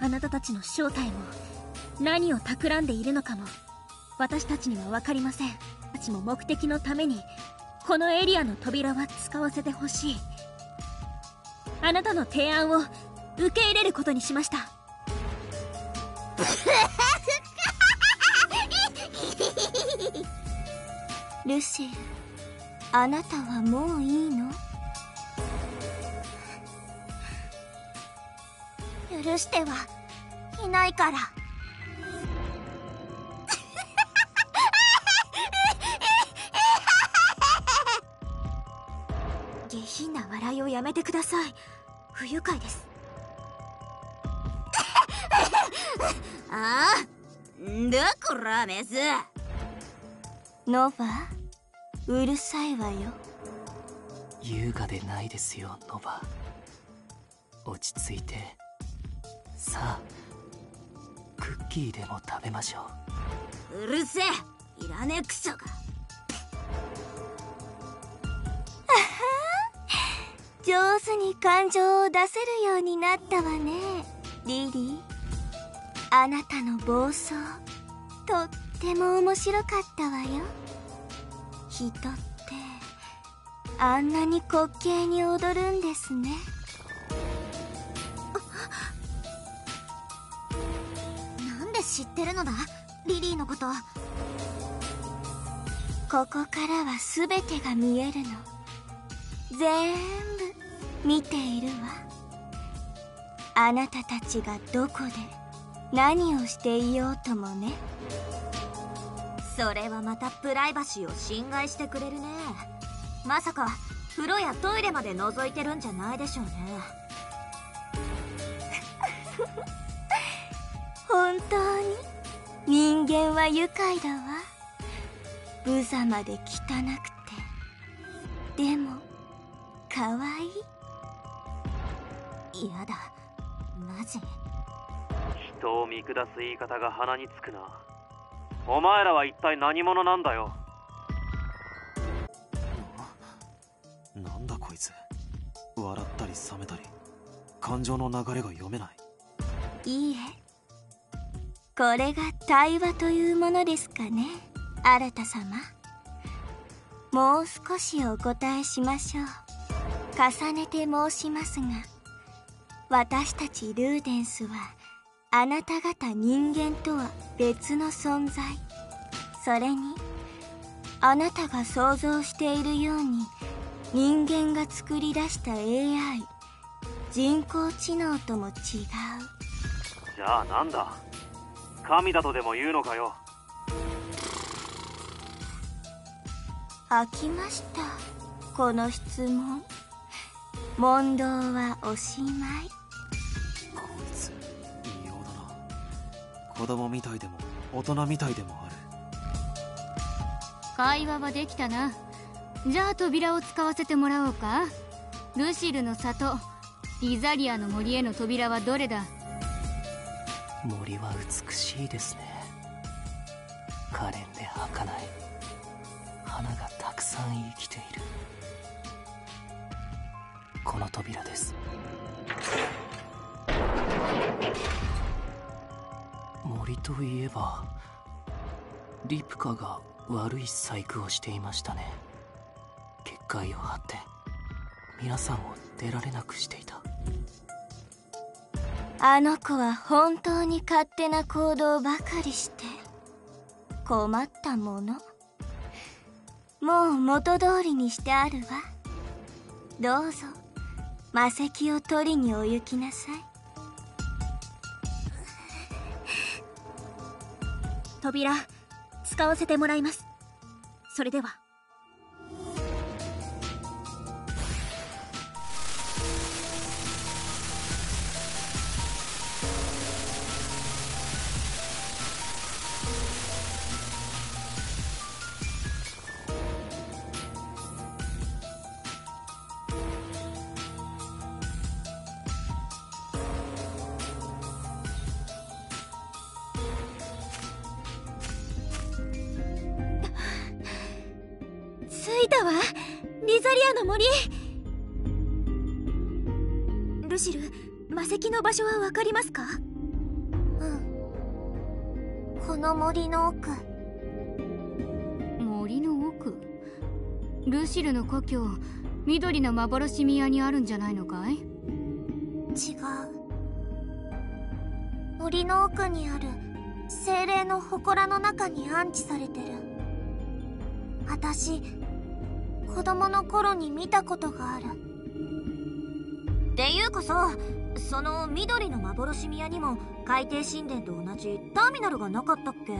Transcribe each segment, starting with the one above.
あなたたちの正体も何を企んでいるのかも私たちには分かりません。たちも目的のためにこのエリアの扉は使わせてほしい。あなたの提案を受け入れることにしました。ルシルあなたはもういいの？許してはいないから。下品な笑いをやめてください。不愉快です。ああんだこらメスノヴァうるさいわよ。優雅でないですよノバ。落ち着いてさあクッキーでも食べましょう。うるせえいらねえクソが。上手に感情を出せるようになったわねリリー。あなたの暴走とっても面白かったわよ。人ってあんなに滑稽に踊るんですね。知ってるのだ？リリーのこと。ここからは全てが見えるの。全部見ているわ。あなたたちがどこで何をしていようともね。それはまたプライバシーを侵害してくれるね。まさか風呂やトイレまで覗いてるんじゃないでしょうね。本当に？人間は愉快だわ。無様で汚くて。でも可愛い。嫌だ。マジ？人を見下す言い方が鼻につくな。お前らは一体何者なんだよ。なんだこいつ。笑ったり冷めたり。感情の流れが読めない。いいえこれが対話というものですかね。新様。もう少しお答えしましょう。重ねて申しますが私たちルーデンスはあなた方人間とは別の存在。それにあなたが想像しているように人間が作り出した AI 人工知能とも違う。じゃあなんだ？神だとでも言うのかよ？飽きました。この質問。問答はおしまい。こいつ異様だな。子供みたいでも大人みたいでもある。会話はできたな。じゃあ扉を使わせてもらおうか。ルシルの里リザリアの森への扉はどれだ？森は美しいですね。可憐で儚い。花がたくさん生きている。この扉です。森といえばリプカが悪い細工をしていましたね。結界を張って皆さんを出られなくしていた。あの子は本当に勝手な行動ばかりして困ったもの。もう元通りにしてあるわ。どうぞ魔石を取りにお行きなさい。扉使わせてもらいます。それでは。ルの故郷緑の幻宮にあるんじゃないのかい？違う。森の奥にある精霊の祠の中に安置されてる。私子供の頃に見たことがある。っていうかさその緑の幻宮にも海底神殿と同じターミナルがなかったっけ？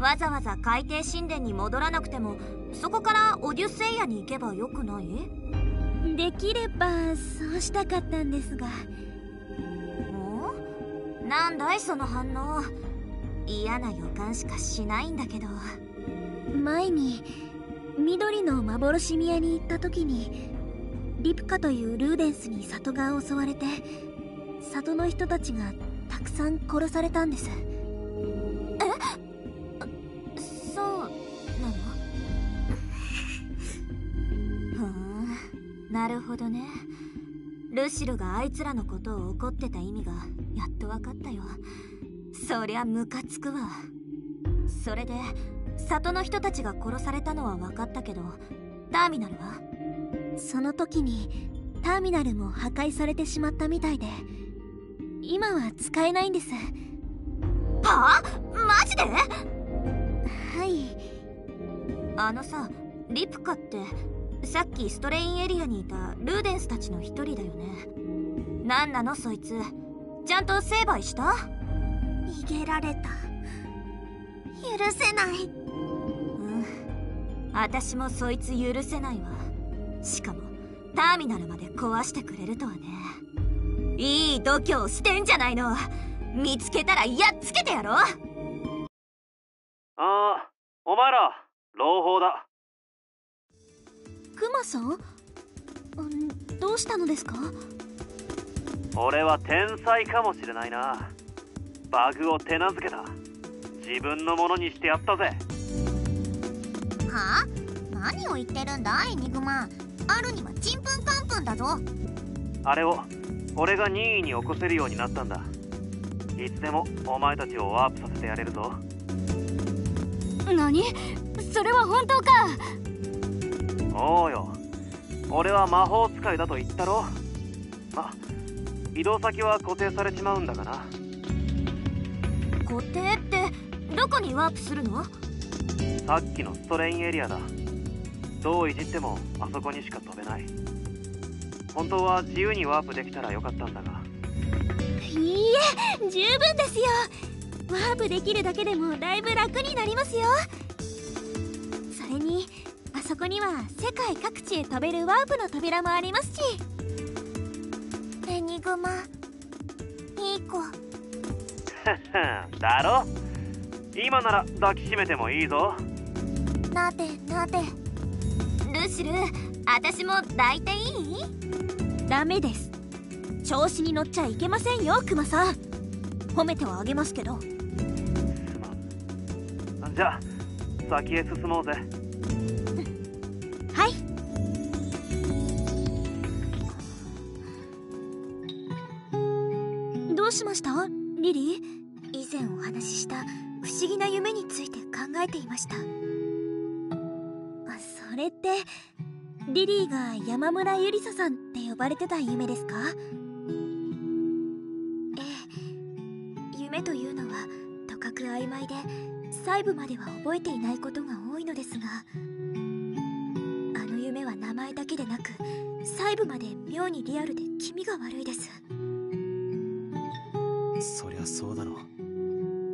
わざわざ海底神殿に戻らなくてもそこからオデュッセイヤに行けばよくない？できればそうしたかったんですが。お？なんだいその反応？嫌な予感しかしないんだけど。前に緑の幻宮に行った時にリプカというルーデンスに里が襲われて里の人たちがたくさん殺されたんですなるほどね。ルシルがあいつらのことを怒ってた意味がやっと分かったよ。そりゃムカつくわ。それで里の人たちが殺されたのは分かったけどターミナルは？その時にターミナルも破壊されてしまったみたいで今は使えないんです。はあ？マジで？はい。あのさリプカってさっきストレインエリアにいたルーデンスたちの一人だよね。何なのそいつ。ちゃんと成敗した？逃げられた。許せない。うん。私もそいつ許せないわ。しかもターミナルまで壊してくれるとはね。いい度胸してんじゃないの。見つけたらやっつけてやろう。ああお前ら朗報だクマさん？どうしたのですか？俺は天才かもしれないな。バグを手なずけた。自分のものにしてやったぜ。は？あ何を言ってるんだ？エニグマ。あるにはちんぷんかんぷんだぞ。あれを俺が任意に起こせるようになったんだ。いつでもお前たちをワープさせてやれるぞ。何？それは本当かおうよ。俺は魔法使いだと言ったろ。ま移動先は固定されちまうんだがな。固定ってどこにワープするの？さっきのストレインエリアだ。どういじってもあそこにしか飛べない。本当は自由にワープできたらよかったんだが。いいえ十分ですよ。ワープできるだけでもだいぶ楽になりますよ。それにあそこには世界各地へ飛べるワープの扉もありますし。エニグマ。いい子。だろ？今なら抱きしめてもいいぞ。なでなでルシル私も抱いていい？ダメです。調子に乗っちゃいけませんよクマさん。褒めてはあげますけど。じゃあ先へ進もうぜしました？リリー以前お話しした不思議な夢について考えていました。それってリリーが山村ゆりささんって呼ばれてた夢ですか？ええ夢というのはとかく曖昧で細部までは覚えていないことが多いのですがあの夢は名前だけでなく細部まで妙にリアルで気味が悪いです。そりゃそうだろ。う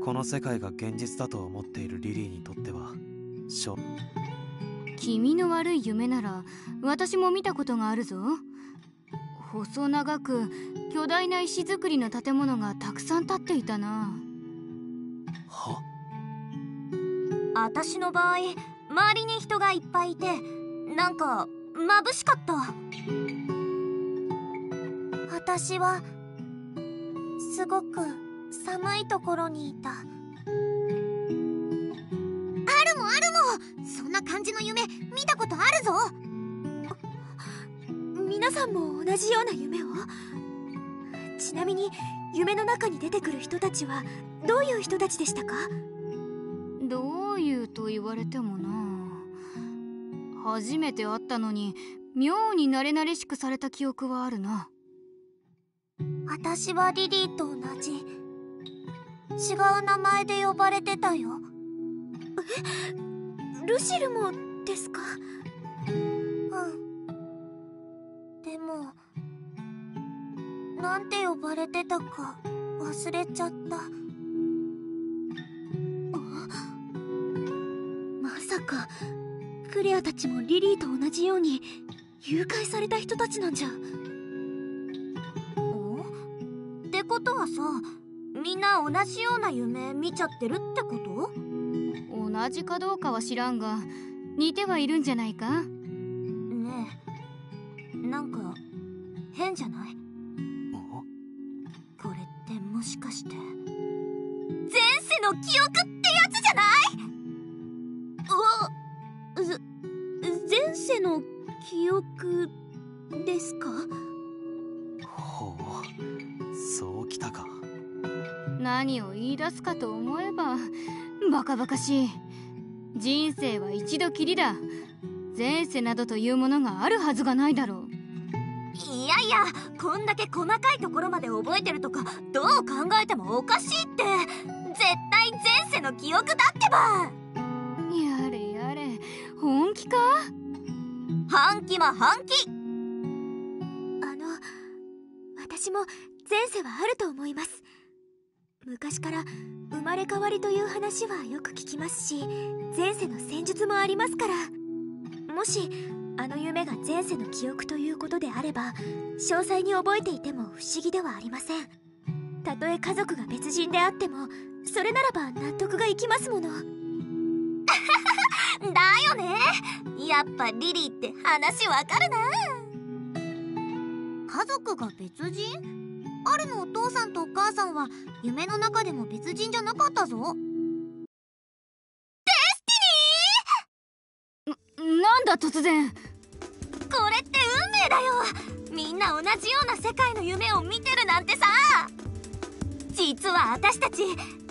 この世界が現実だと思っているリリーにとってはしょ。気味の悪い夢なら私も見たことがあるぞ。細長く巨大な石造りの建物がたくさん建っていたな。は？私の場合周りに人がいっぱいいてなんか眩しかった。私はすごく寒いところにいた。あるもあるも。そんな感じの夢見たことあるぞ。皆さんも同じような夢を？ちなみに夢の中に出てくる人たちはどういう人たちでしたか？どういうと言われてもな。初めて会ったのに妙に慣れ慣れしくされた記憶はあるな。私はリリーと同じ。違う名前で呼ばれてたよ。えルシルもですか？うん。でもなんて呼ばれてたか忘れちゃった。まさかクレアたちもリリーと同じように誘拐された人たちなんじゃみんな同じような夢見ちゃってるってこと？同じかどうかは知らんが似てはいるんじゃないか？ねえ。なんか変じゃない？これってもしかして前世の記憶ってやつじゃない？うわ前世の記憶ですか？何を言い出すかと思えばバカバカしい。人生は一度きりだ。前世などというものがあるはずがないだろう。いやいやこんだけ細かいところまで覚えてるとかどう考えてもおかしいって。絶対前世の記憶だってば。やれやれ。本気か？本気も本気あの私も前世はあると思います昔から生まれ変わりという話はよく聞きますし前世の戦術もありますから。もしあの夢が前世の記憶ということであれば詳細に覚えていても不思議ではありません。たとえ家族が別人であってもそれならば納得がいきますもの。だよね。やっぱリリーって話わかるな。家族が別人？あるのお父さんとお母さんは夢の中でも別人じゃなかったぞ。デスティニー！なんだ突然。これって運命だよ。みんな同じような世界の夢を見てるなんてさ。実は私たち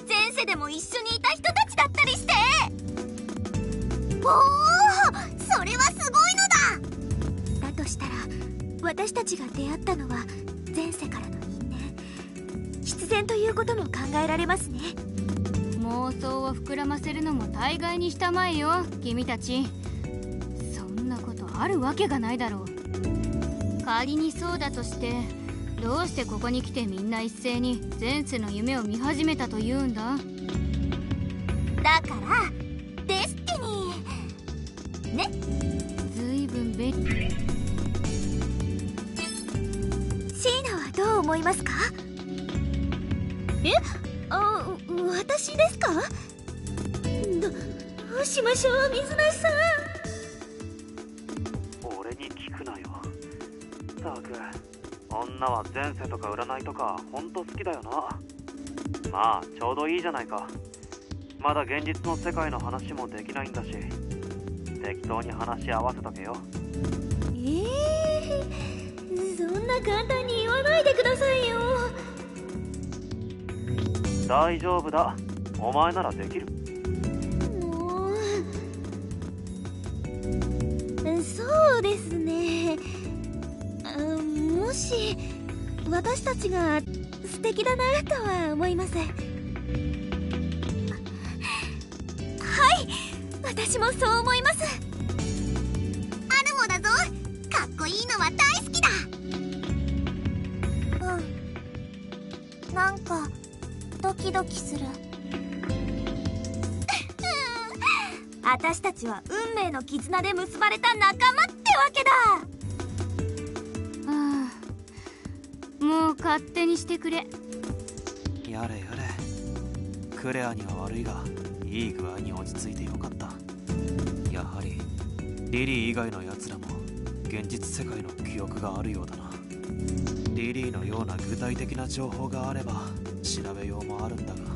前世でも一緒にいた人たちだったりして。おおそれはすごいのだ。だとしたら私たちが出会ったのは前世からの必然ということも考えられますね。妄想を膨らませるのも大概にしたまえよ君たち。そんなことあるわけがないだろう。仮にそうだとしてどうしてここに来てみんな一斉に前世の夢を見始めたというんだ？だからデスティニー。ね？ずいぶんべシーナはどう思いますか？え？あ私ですか？どどうしましょう水無さん。俺に聞くなよ。ったく女は前世とか占いとかほんと好きだよな。まあちょうどいいじゃないか。まだ現実の世界の話もできないんだし適当に話し合わせとけよ。ええー、そんな簡単に言わないでくださいよ大丈夫だ。お前ならできる。もうそうですね。もし私たちが素敵だなとは思います。はい私もそう思います。あるもだぞ。かっこいいのは大好きだ。うん。なんかドキドキする。私たちは運命の絆で結ばれた仲間ってわけだ。はあもう勝手にしてくれ。やれやれ。クレアには悪いがいい具合に落ち着いてよかった。やはりリリー以外の奴らも現実世界の記憶があるようだな。リリーのような具体的な情報があれば調べようもあるんだが。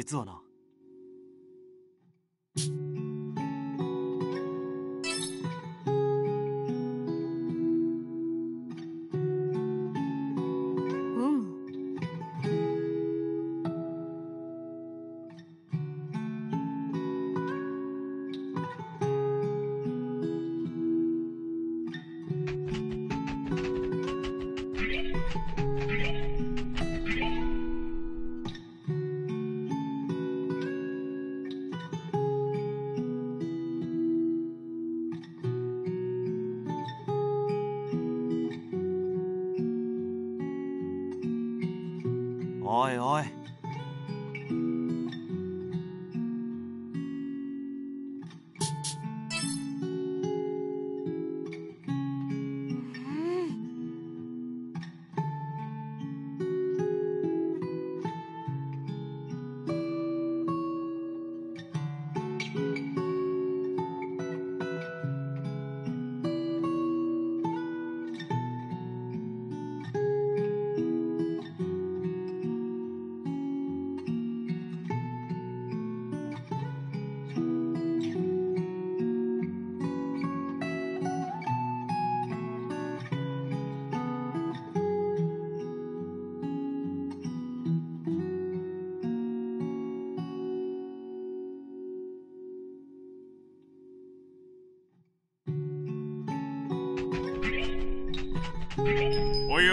実はな。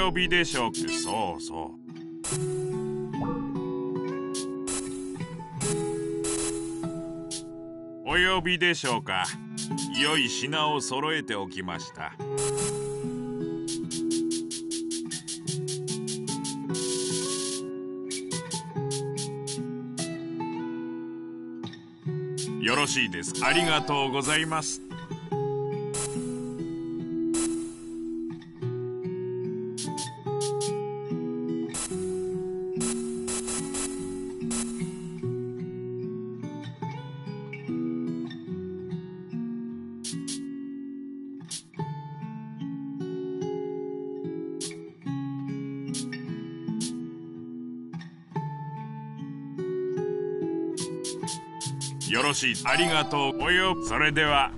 呼びでしょうそうそう。お呼びでしょうか。良い品を揃えておきました。よろしいです。ありがとうございます。しありがとうおよそれでは。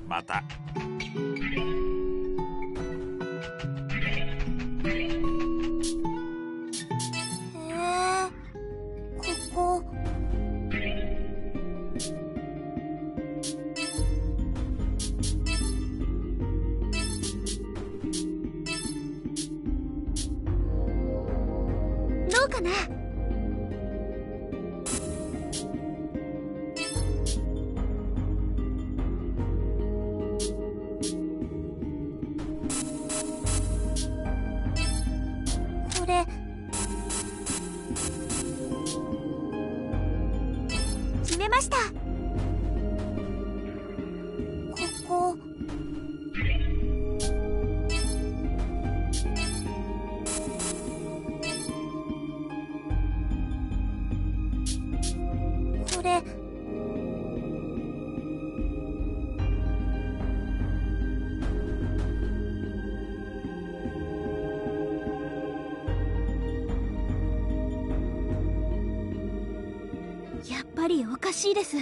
これやっぱりおかしいです。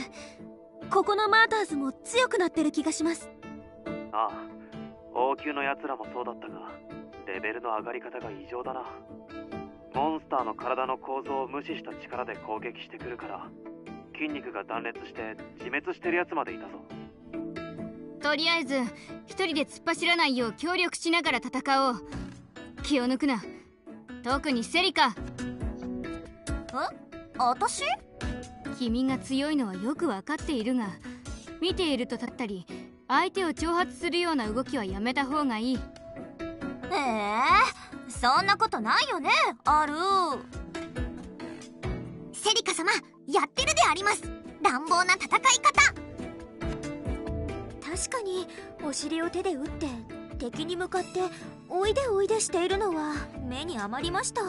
ここのマーターズも強くなってる気がします。ああ王宮の奴らもそうだったがレベルの上がり方が異常だな。モンスターの体の構造を無視した力で攻撃してくるから筋肉が断裂して自滅してるやつまでいたぞ。とりあえず一人で突っ走らないよう協力しながら戦おう。気を抜くな。特にセリカ。私？君が強いのはよくわかっているが見ていると立ったり相手を挑発するような動きはやめた方がいい。ええそんなことないよねあるセリカ様やってるであります。乱暴な戦い方。確かにお尻を手で打って敵に向かっておいでおいでしているのは目に余りました。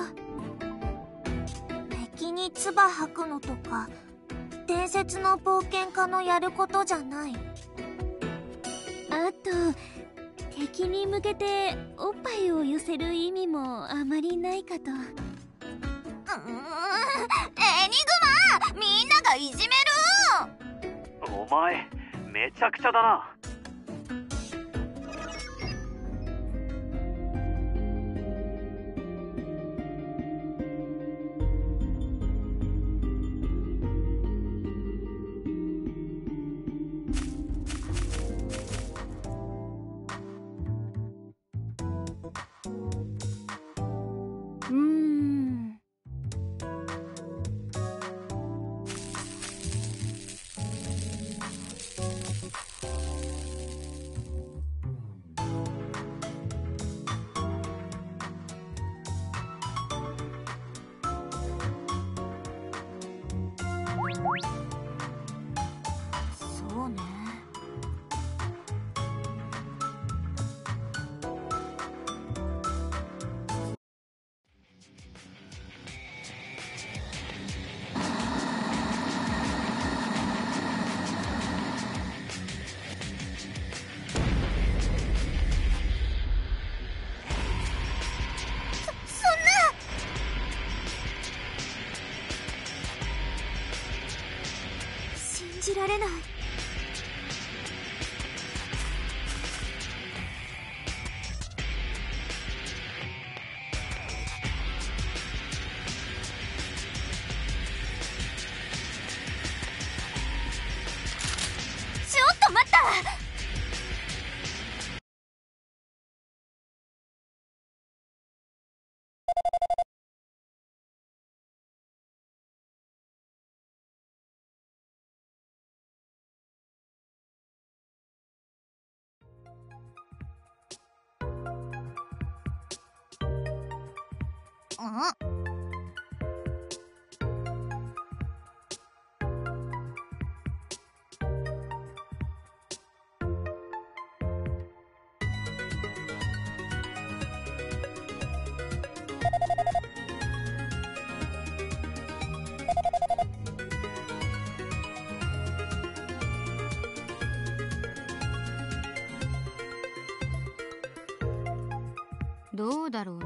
敵に唾吐くのとか伝説の冒険家のやることじゃない。あと敵に向けておっぱいを寄せる意味もあまりないかと。エニグマ。みんながいじめる。お前めちゃくちゃだな。んどうだろう？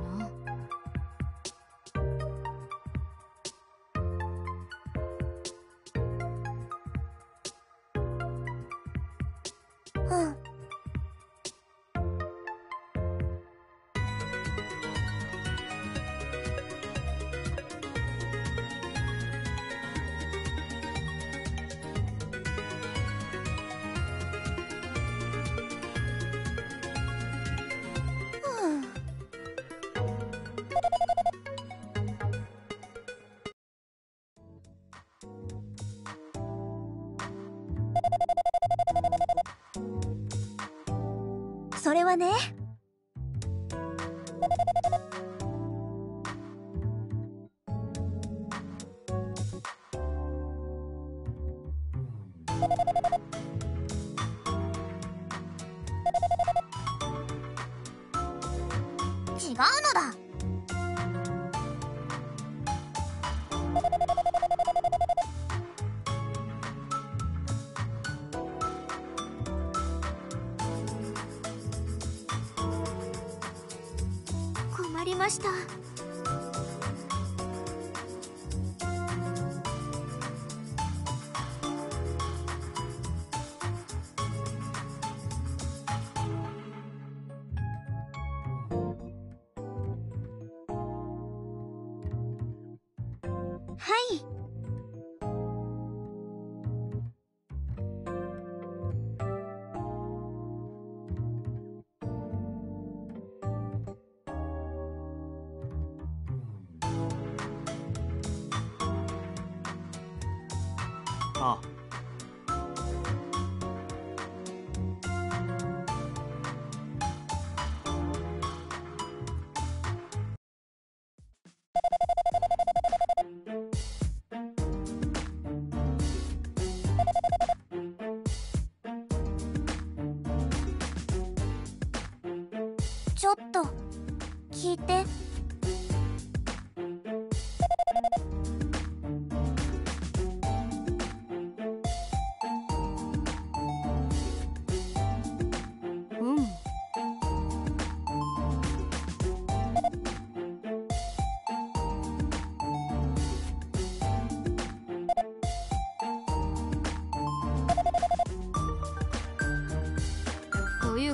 ね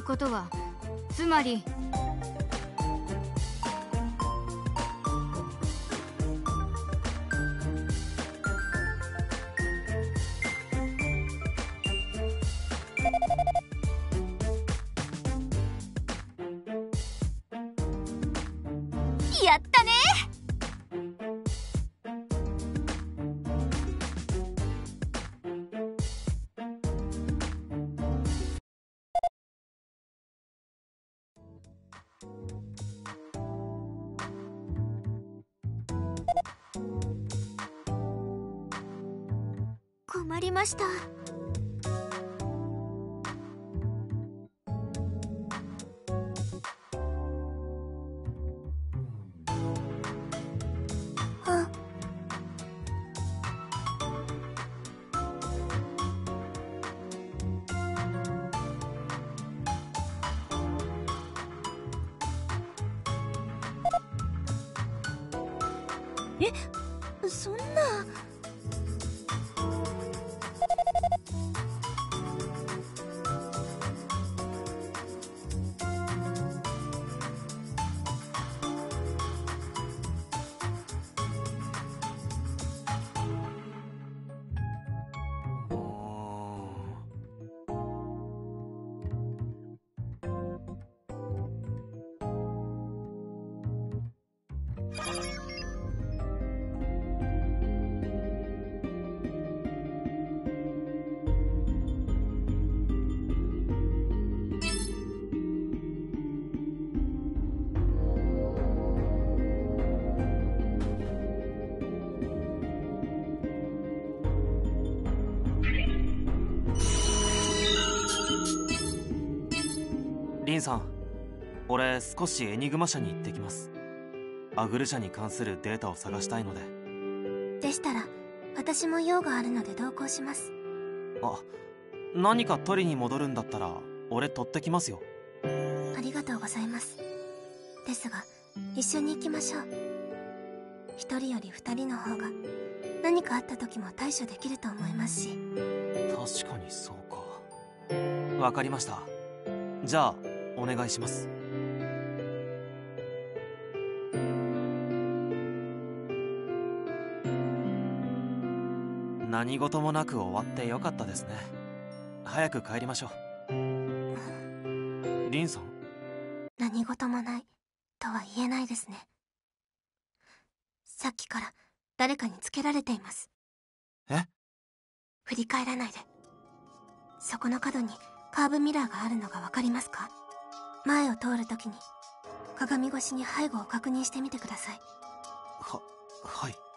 ことは。つまり困りました。俺少しエニグマ社に行ってきます。アグル社に関するデータを探したいので。でしたら私も用があるので同行します。あ何か取りに戻るんだったら俺取ってきますよ。ありがとうございます。ですが一緒に行きましょう。一人より二人の方が何かあった時も対処できると思いますし。確かにそうか。わかりました。じゃあお願いします何事もなく終わってよかったですね。早く帰りましょう。リンさん？何事もないとは言えないですね。さっきから誰かにつけられています。え？振り返らないで。そこの角にカーブミラーがあるのがわかりますか？前を通るときに鏡越しに背後を確認してみてください。ははい。あ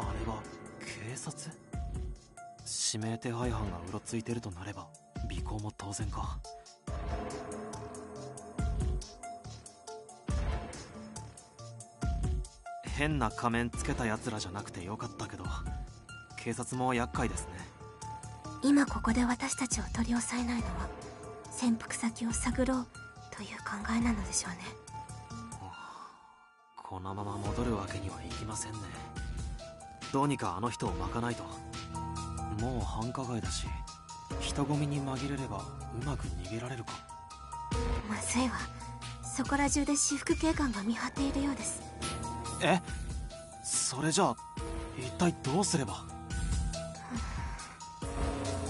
あれは警察？指名手配犯がうろついてるとなれば尾行も当然か。変な仮面つけたやつらじゃなくてよかったけど警察も厄介ですね。今ここで私たちを取り押さえないのは潜伏先を探ろうという考えなのでしょうね。このまま戻るわけにはいきませんね。どうにかあの人を巻かないと。もう繁華街だし人混みに紛れればうまく逃げられるか。まずいわ。そこら中で私服警官が見張っているようです。え？それじゃあ一体どうすれば？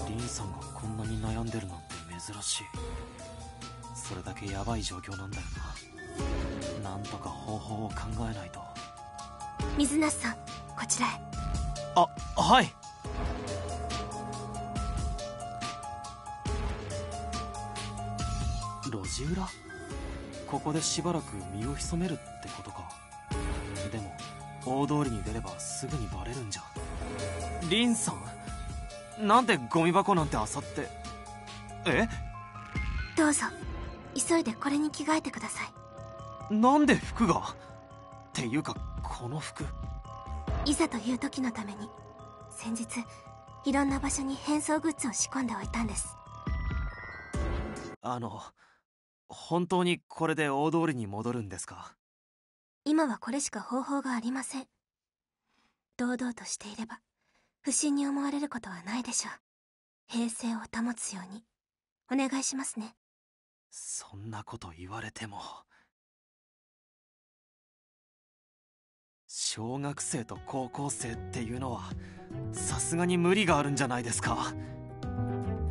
リンさんがこんなに悩んでるなんて珍しい。それだけヤバい状況なんだよな。なんとか方法を考えないと。水無さんこちらへあはい。路地裏？ここでしばらく身を潜めるってことか。でも大通りに出ればすぐにバレるんじゃ。リンさん？なんでゴミ箱なんて漁って？え？どうぞ。急いでこれに着替えてください。なんで服が？っていうかこの服いざという時のために先日いろんな場所に変装グッズを仕込んでおいたんです。あの本当にこれで大通りに戻るんですか？今はこれしか方法がありません。堂々としていれば不審に思われることはないでしょう。平静を保つようにお願いしますね。そんなこと言われても小学生と高校生っていうのはさすがに無理があるんじゃないですか。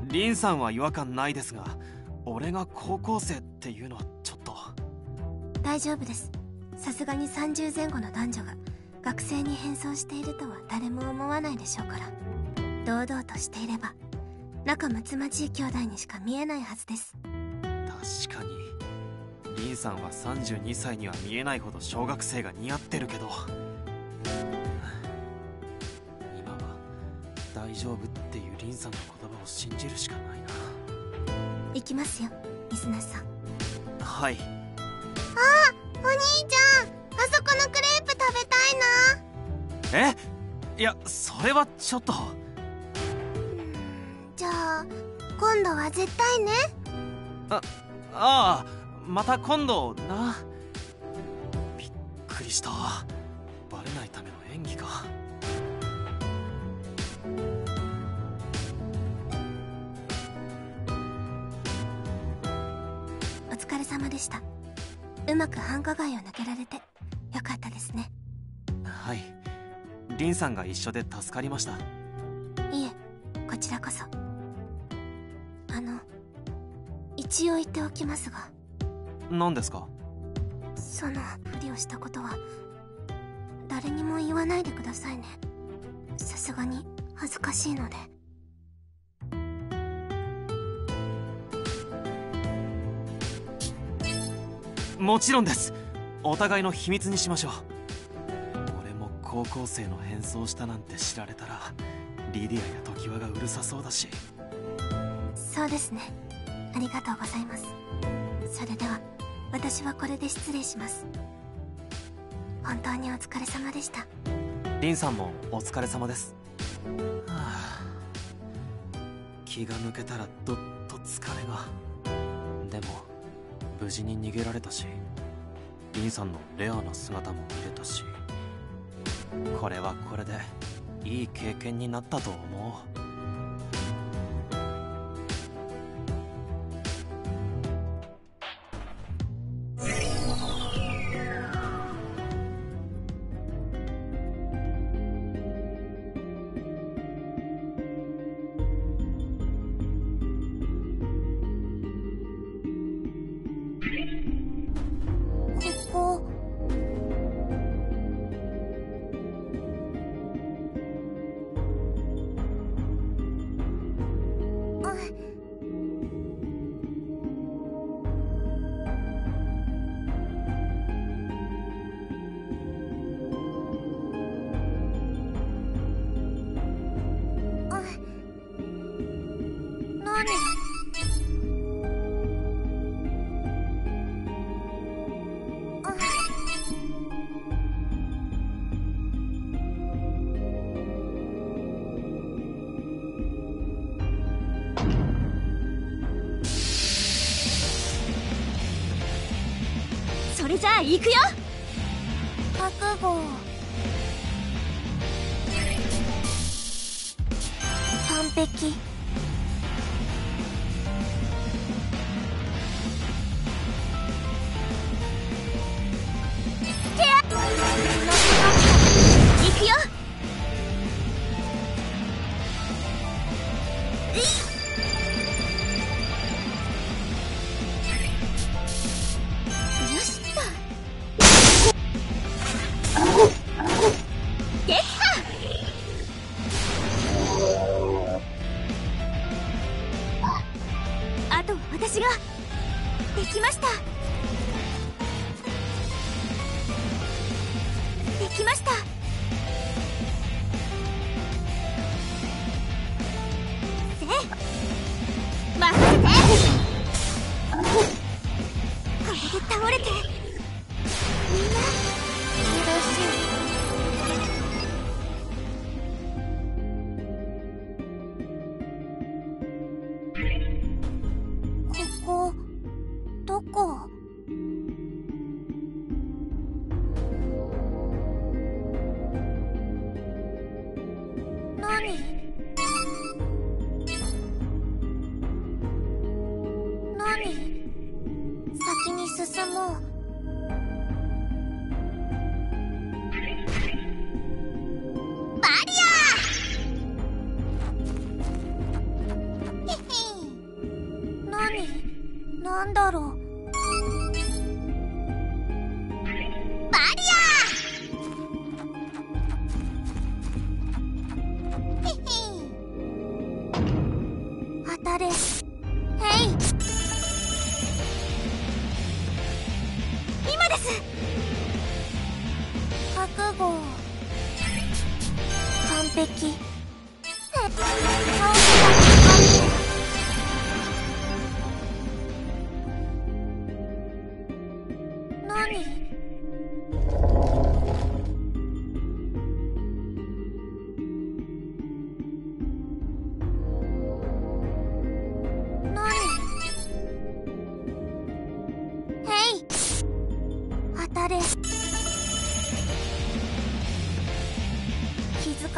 リンさんは違和感ないですが俺が高校生っていうのはちょっと。大丈夫です。さすがに30前後の男女が学生に変装しているとは誰も思わないでしょうから。堂々としていれば仲睦まじい兄弟にしか見えないはずです。確かにリンさんは32歳には見えないほど小学生が似合ってるけど。今は大丈夫っていうリンさんの言葉を信じるしかないな。行きますよ水無さん。はい。あお兄ちゃんあそこのクレープ食べたいな。え？いやそれはちょっと。じゃあ今度は絶対ね。あああまた今度な。びっくりした。バレないための演技か。お疲れ様でした。うまく繁華街を抜けられてよかったですね。はい。リンさんが一緒で助かりました。いえこちらこそ。あの一応言っておきますが何ですか？そのふりをしたことは誰にも言わないでくださいね。さすがに恥ずかしいので。もちろんです。お互いの秘密にしましょう。俺も高校生の変装したなんて知られたらリディアや常盤がうるさそうだし。そうですね。ありがとうございます。それでは私はこれで失礼します。本当にお疲れ様でした。リンさんもお疲れ様です、はあ、気が抜けたらどっと疲れが。でも無事に逃げられたしリンさんのレアな姿も見れたしこれはこれでいい経験になったと思う。行くよ。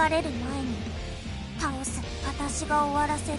れる前に倒す。私が終わらせる。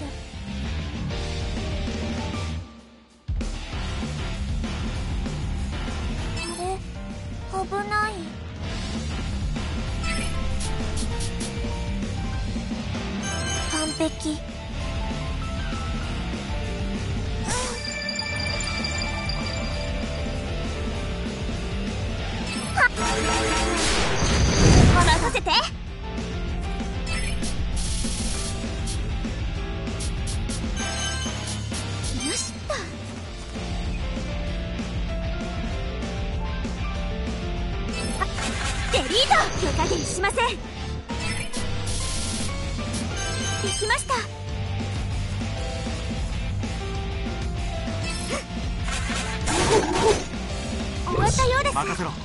しません。行きました。終わったようです。任せろ。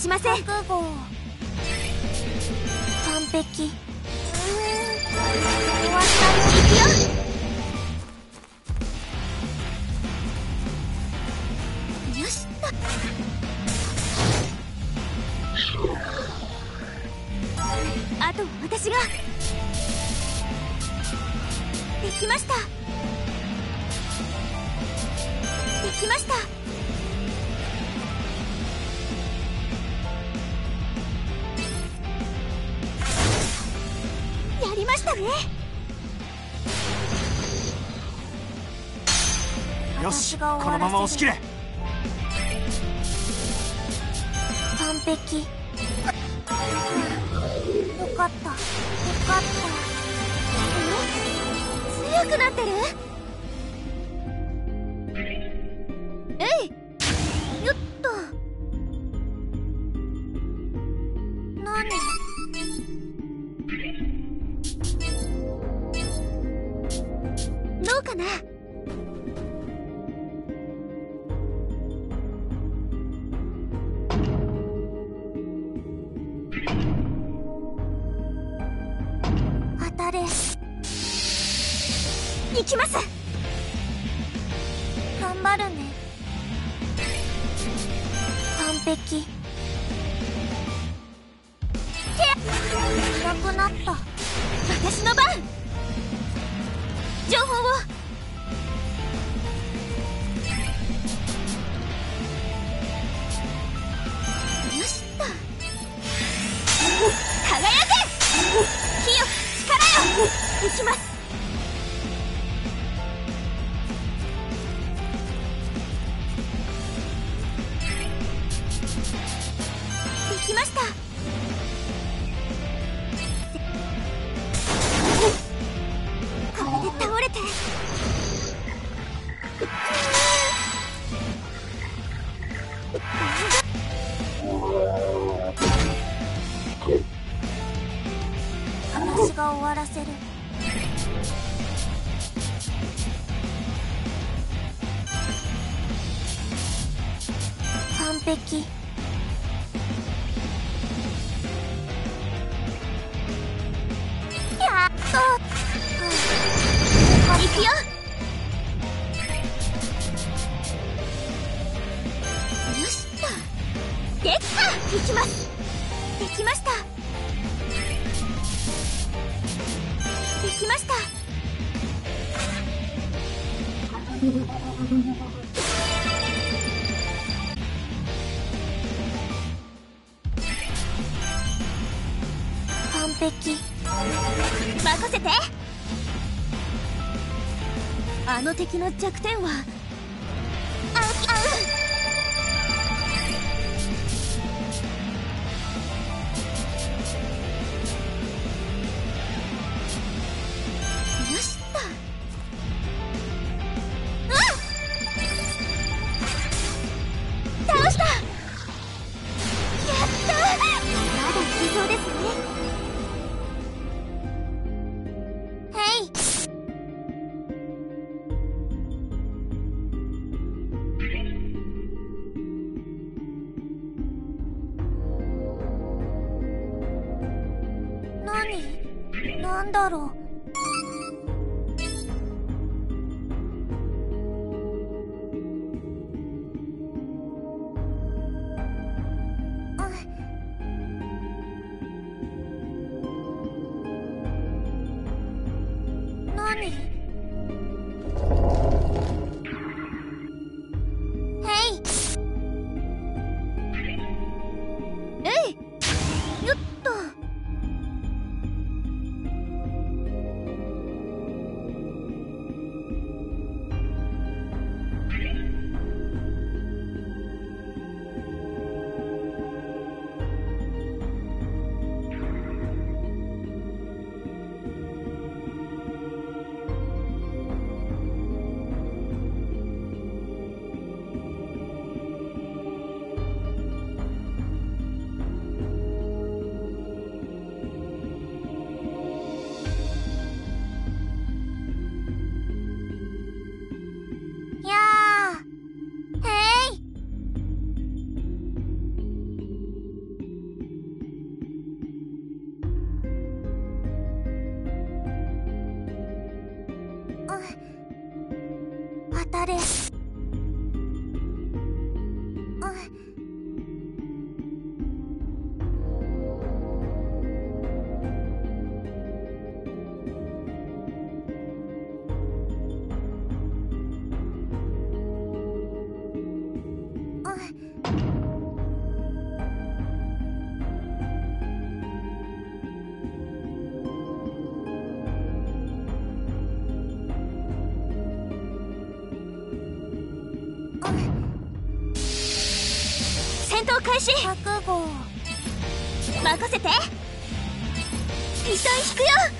しません。完璧。ま押し切れ。完璧。よかった。よかった。強くなってる？えい！敵の弱点はし覚悟。任せて。一旦引くよ。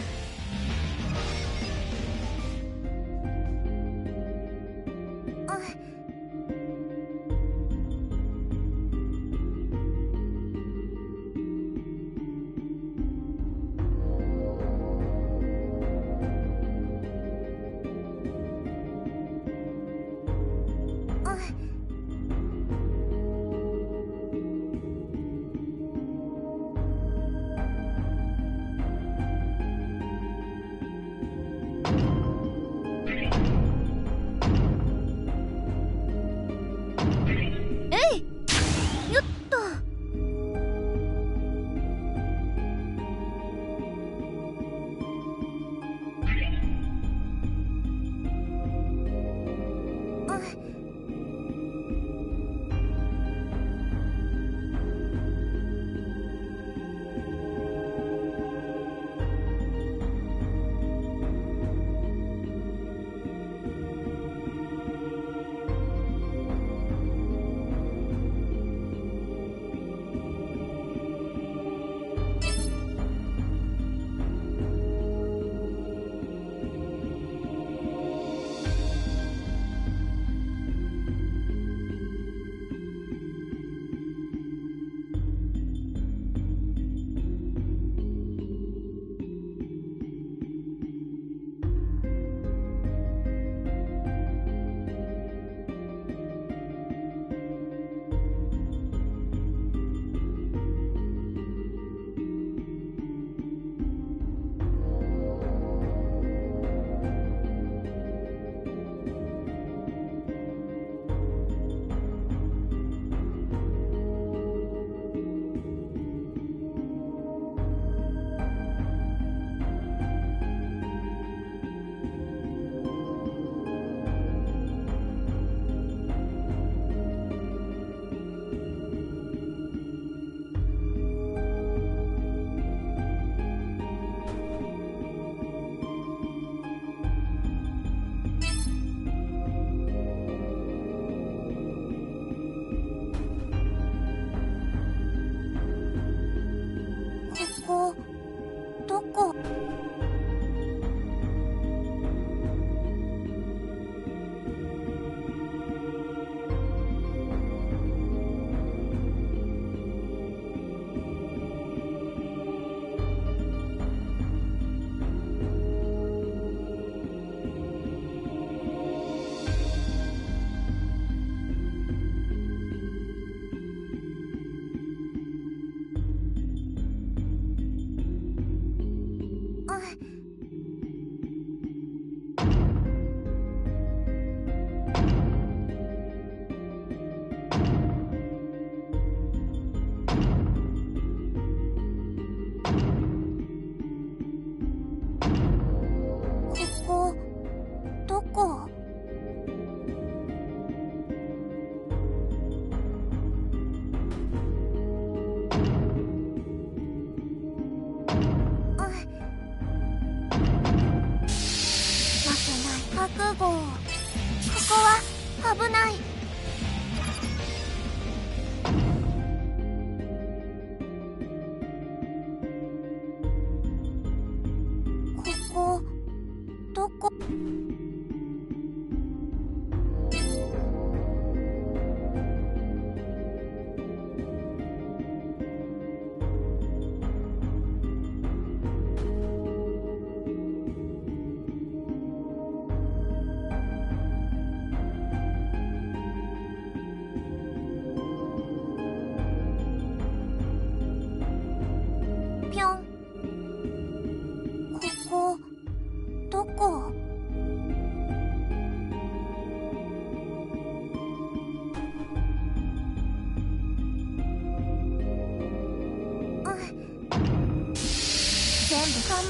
どこ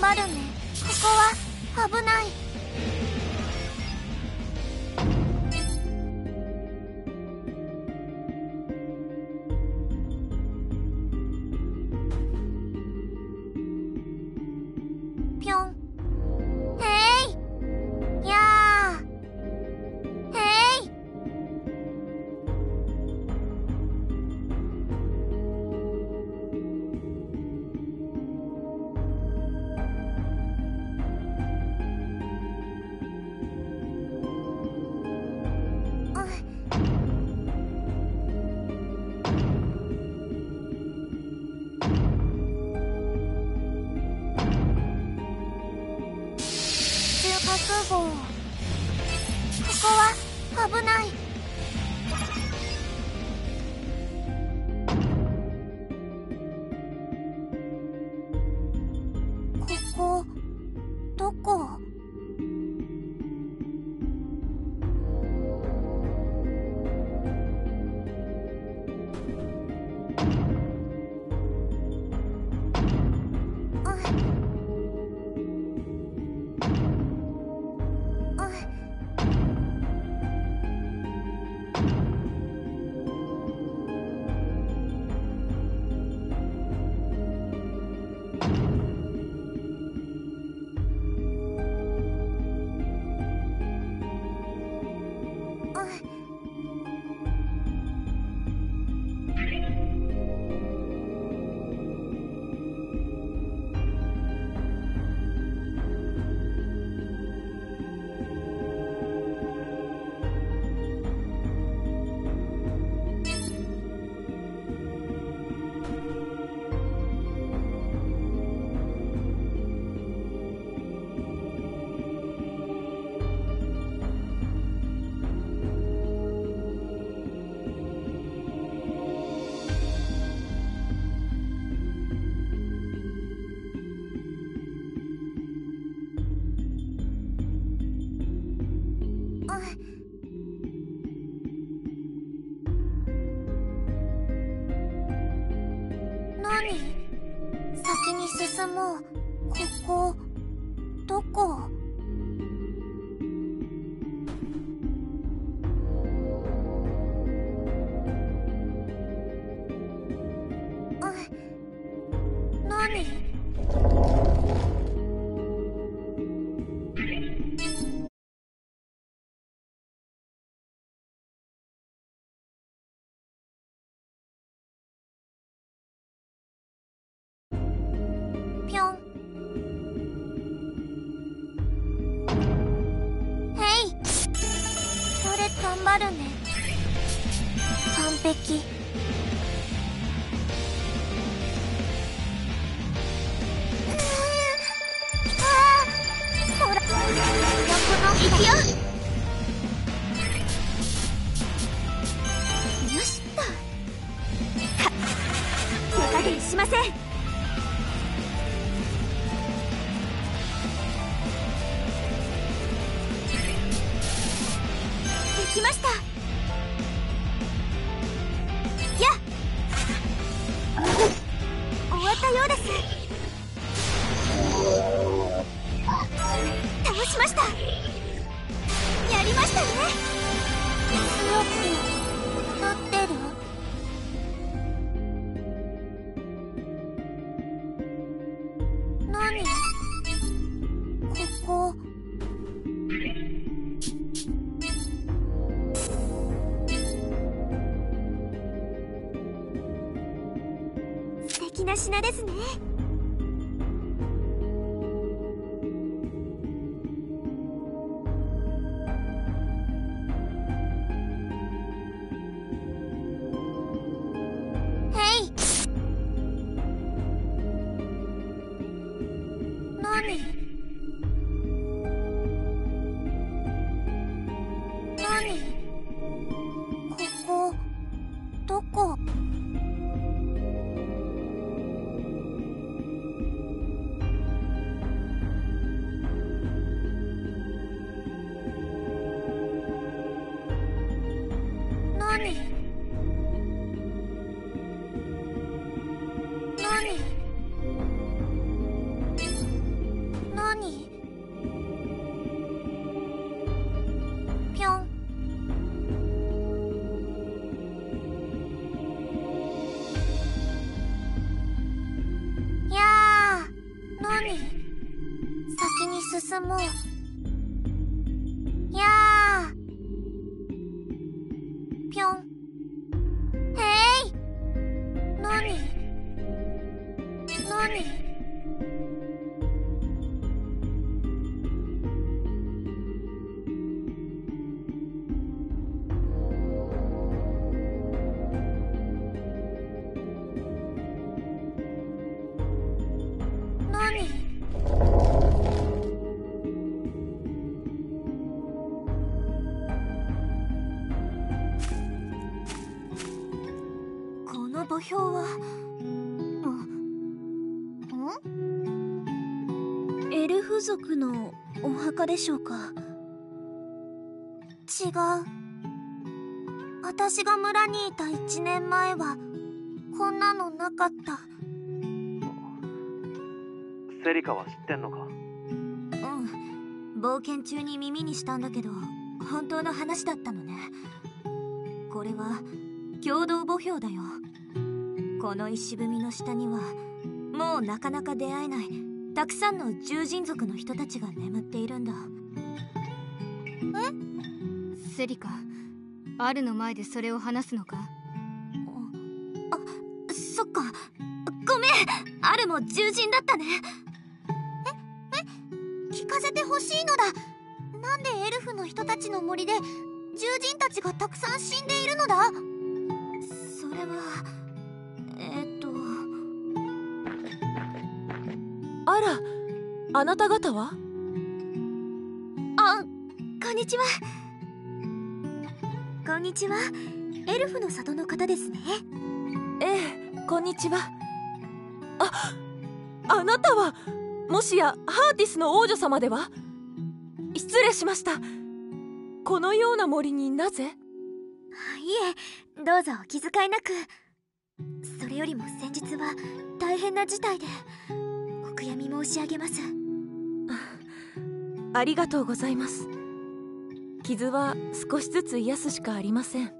張るまるね。完璧。違う私が村にいた1年前はこんなのなかった。セリカは知ってんのか？うん。冒険中に耳にしたんだけど本当の話だったのね。これは共同墓標だよ。この石踏みの下にはもうなかなか出会えないたくさんの獣人族の人たちが眠っているんだセリカアルの前でそれを話すのか？そっか。ごめん。アルも獣人だったね。聞かせてほしいのだ。なんでエルフの人たちの森で獣人たちがたくさん死んでいるのだ？それはえっとあらあなた方は？あこんにちは。こんにちは。エルフの里の方ですね。ええこんにちは。ああなたはもしやハーティスの王女様では？失礼しました。このような森になぜ？いえどうぞお気遣いなく。それよりも先日は大変な事態でお悔やみ申し上げます。ありがとうございます傷は少しずつ癒すしかありません。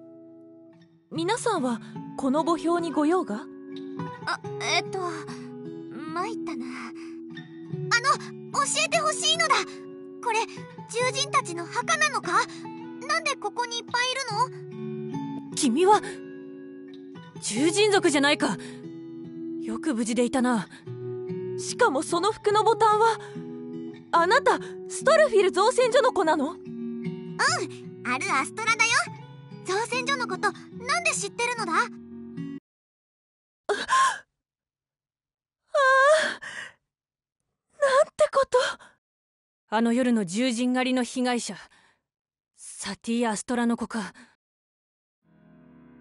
皆さんはこの墓標にご用が？あえっと参ったな。あの教えてほしいのだ。これ獣人たちの墓なのか？なんでここにいっぱいいるの？君は獣人族じゃないか。よく無事でいたな。しかもその服のボタンはあなたストルフィル造船所の子なの？うんあるアストラだよ。造船所のことなんで知ってるのだ？ああなんてこと？あの夜の獣人狩りの被害者サティ・アストラの子か。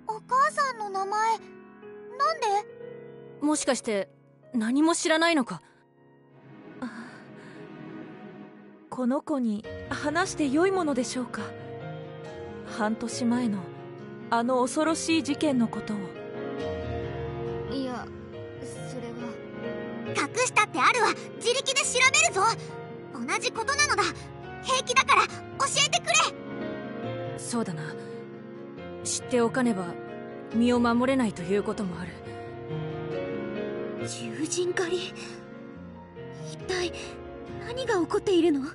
お母さんの名前なんで？もしかして何も知らないのか？この子に話して良いものでしょうか？半年前のあの恐ろしい事件のことを。いやそれは。隠したってあるは自力で調べるぞ。同じことなのだ。平気だから教えてくれ。そうだな。知っておかねば身を守れないということもある。獣人狩り？一体何が起こっているの？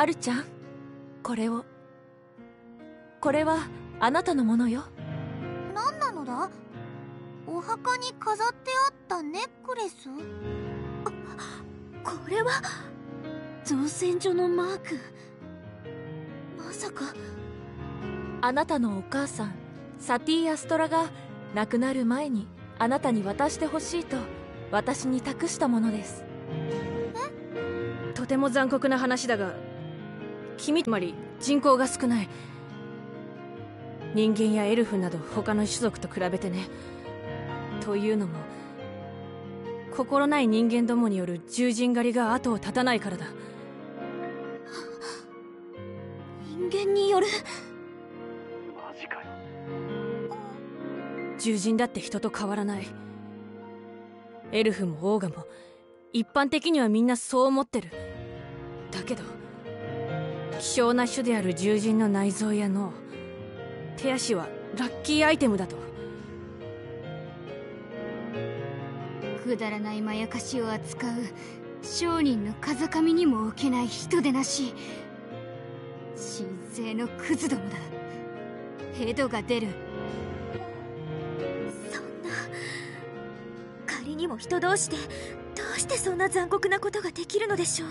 アルちゃん？これを。これはあなたのものよ。何なのだ？お墓に飾ってあったネックレス？これは？造船所のマーク。まさか。あなたのお母さんサティ・アストラが亡くなる前にあなたに渡してほしいと私に託したものです。とても残酷な話だが君つまり人口が少ない。人間やエルフなど他の種族と比べてね。というのも心ない人間どもによる獣人狩りが後を絶たないからだ。人間による？マジかよ。獣人だって人と変わらない。エルフもオーガも一般的にはみんなそう思ってる。だけど希少な種である獣人の内臓や脳手足はラッキーアイテムだと。くだらないまやかしを扱う商人の風上にも置けない人でなし神聖のクズどもだ。ヘドが出る。そんな仮にも人同士でどうしてそんな残酷なことができるのでしょう。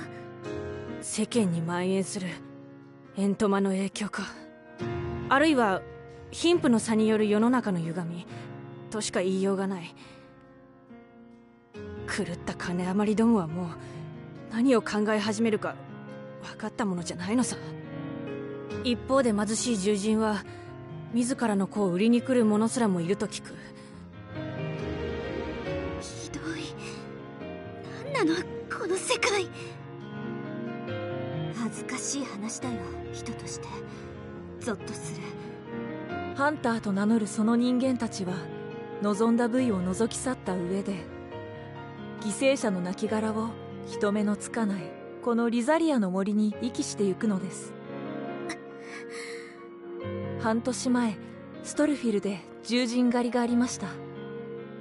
世間に蔓延するエントマの影響か。あるいは貧富の差による世の中の歪み。としか言いようがない。狂った金余りどもはもう何を考え始めるか分かったものじゃないのさ。一方で貧しい獣人は自らの子を売りに来る者すらもいると聞く。ひどい。何なの？この世界。恥ずかしい話だよ人としてゾッとするハンターと名乗るその人間たちは望んだ部位を覗き去った上で犠牲者の亡骸を人目のつかないこのリザリアの森に遺棄してゆくのです。半年前ストルフィルで獣人狩りがありました。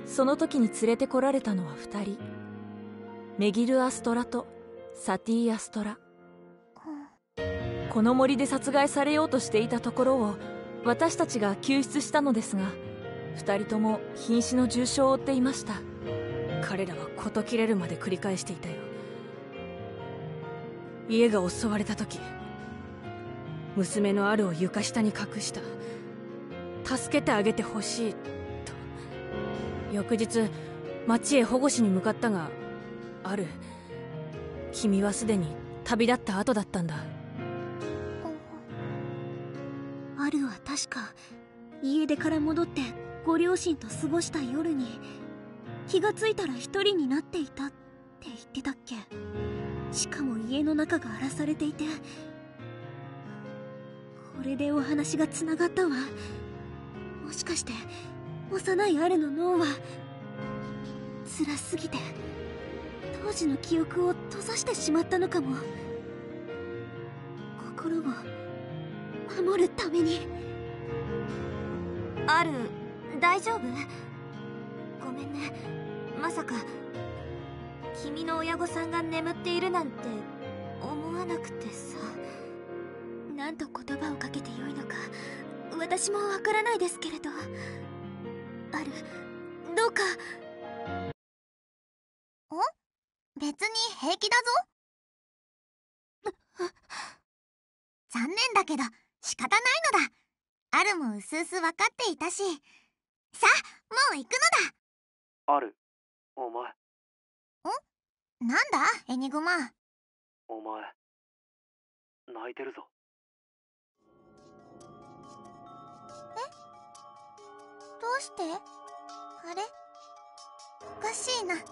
その時に連れてこられたのは2人。メギル・アストラとサティ・アストラ。この森で殺害されようとしていたところを私たちが救出したのですが2人とも瀕死の重傷を負っていました。彼らは事切れるまで繰り返していたよ家が襲われた時娘のあるを床下に隠した。助けてあげてほしいと。翌日町へ保護しに向かったがある君はすでに旅立った後だったんだ。あるは確か。家出から戻ってご両親と過ごした夜に気がついたら一人になっていたって言ってたっけ。しかも家の中が荒らされていて。これでお話がつながったわ。もしかして幼いアルの脳は辛すぎて当時の記憶を閉ざしてしまったのかも。心を守るために。ある大丈夫？ごめんね。まさか君の親御さんが眠っているなんて思わなくてさ。何と言葉をかけてよいのか私もわからないですけれど。あるどうか。お？別に平気だぞ。残念だけど仕方ないのだ。アルもうすうす分かっていたし。さあもう行くのだ。ある。お前。なんだ？エニグマ。お前。泣いてるぞ。どうして？あれ？おかしいな。悲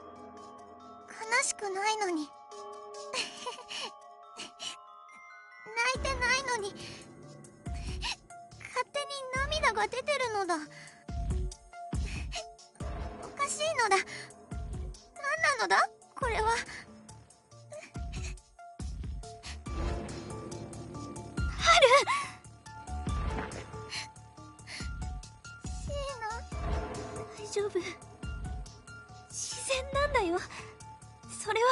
しくないのに。泣いてないのに。勝手に涙が出てるのだ。おかしいのだ。何なのだ？これは。春。シーナ。大丈夫。自然なんだよ。それは。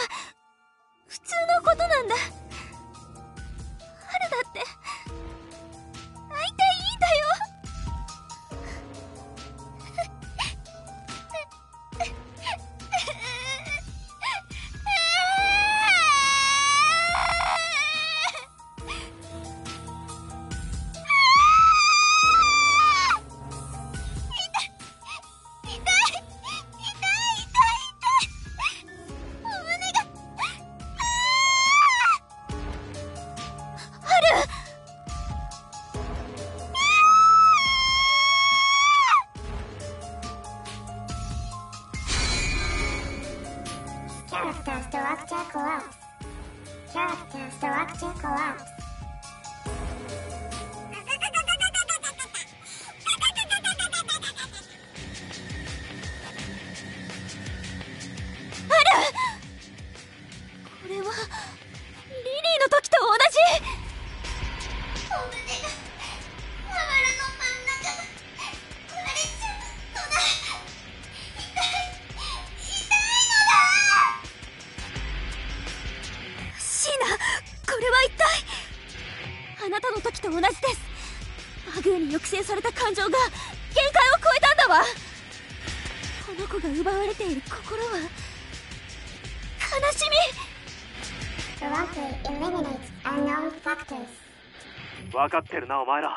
かってるなお前ら。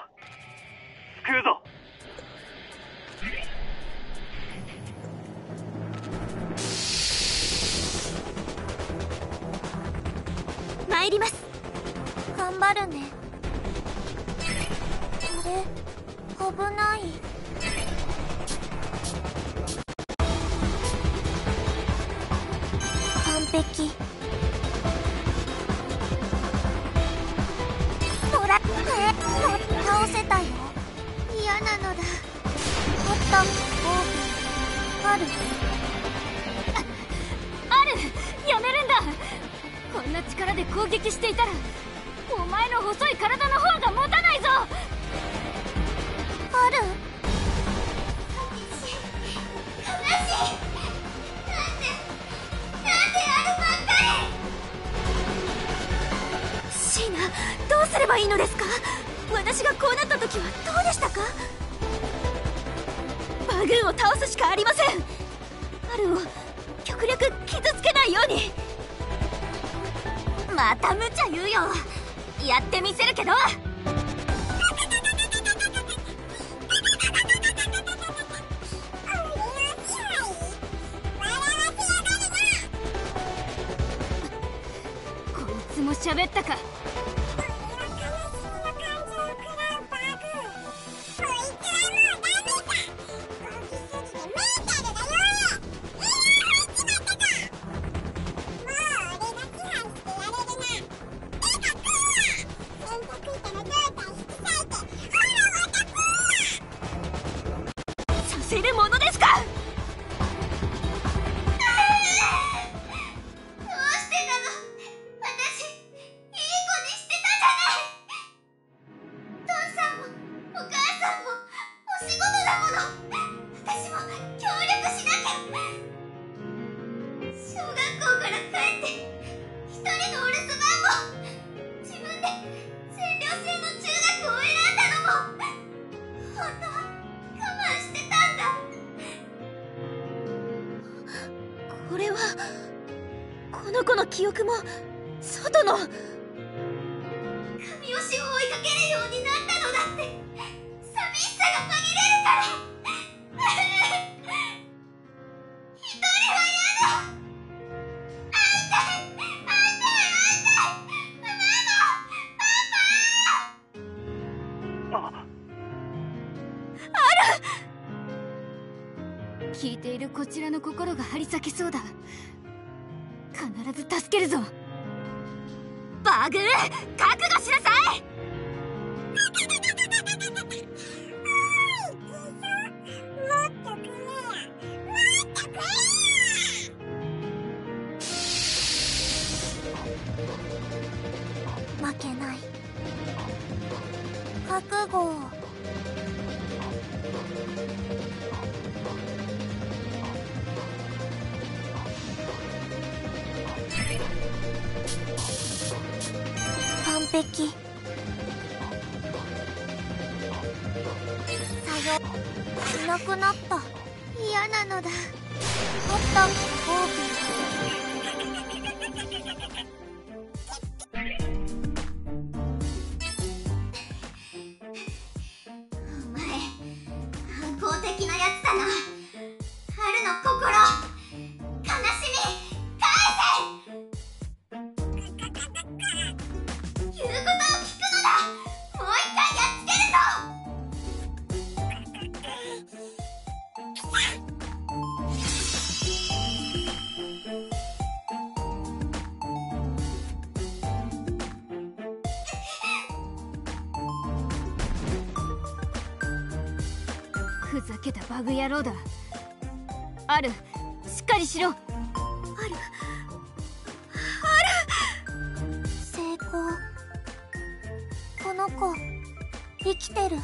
きてる。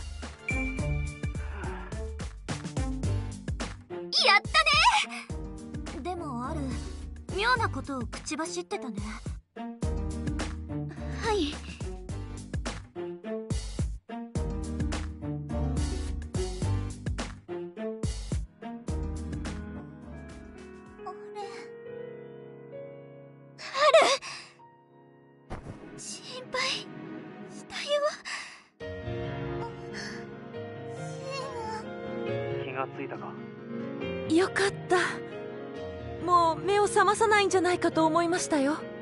やったね！でもある妙なことを口走ってたね。いましたよ。